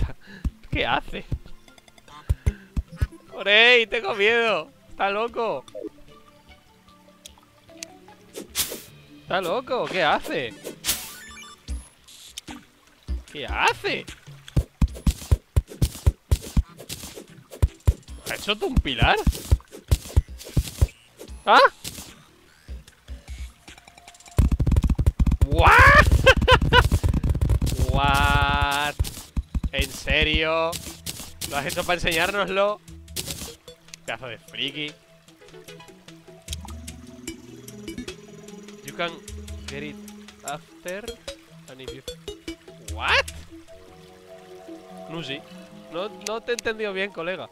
qué hace? Orey, tengo miedo. Está loco. Está loco. ¿Qué hace? ¿Qué hace? ¿Ha hecho tú un pilar? ¿Ah? ¿What? ¿What? ¿En serio? ¿Lo has hecho para enseñárnoslo? Pedazo de friki. You can get it after and if you... ¿What? No, no te he entendido bien, colega.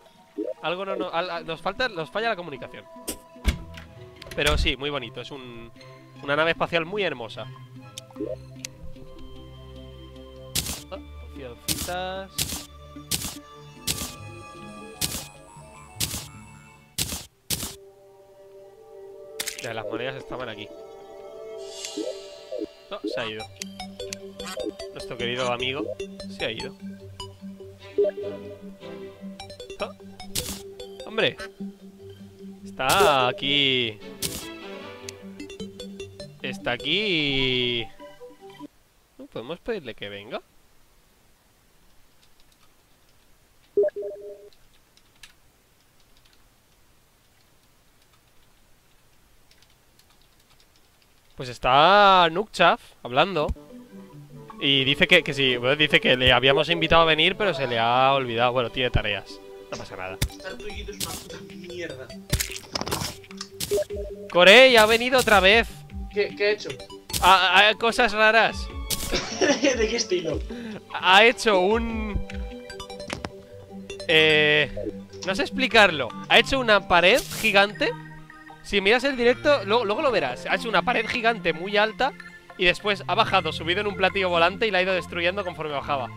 Algo no, nos falta, nos falla la comunicación. Pero sí, muy bonito. Es un, una nave espacial muy hermosa. Pocioncitas. Ya, las monedas estaban aquí. No, se ha ido. Nuestro querido amigo se ha ido. Hombre. Está aquí. Está aquí. ¿No podemos pedirle que venga? Pues está Nukchaf hablando. Y dice que, que sí, bueno, dice que le habíamos invitado a venir, pero se le ha olvidado. Bueno, tiene tareas. No pasa nada. Estar tuyo es una puta mierda. Corey ha venido otra vez. ¿Qué, qué ha hecho? A, a- cosas raras. ¿De qué estilo? Ha hecho un. Eh. No sé explicarlo. Ha hecho una pared gigante. Si miras el directo, luego, luego lo verás. Ha hecho una pared gigante muy alta. Y después ha bajado, subido en un platillo volante y la ha ido destruyendo conforme bajaba.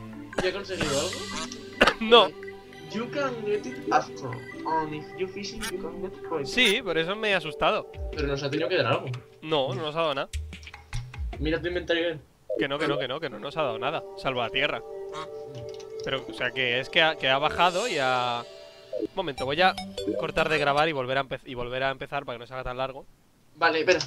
¿Ya he conseguido algo? No, You can get it after. And if you fishing, you can get points. sí, por eso me he asustado. Pero nos ha tenido que dar algo. No, no nos ha dado nada. Mira tu inventario bien. Que no, que no, que no, que no nos ha dado nada. Salvo la tierra. Pero, o sea, que es que ha, que ha bajado y ha... Un momento, voy a cortar de grabar y volver a, empe- y volver a empezar para que no se haga tan largo. Vale, espera.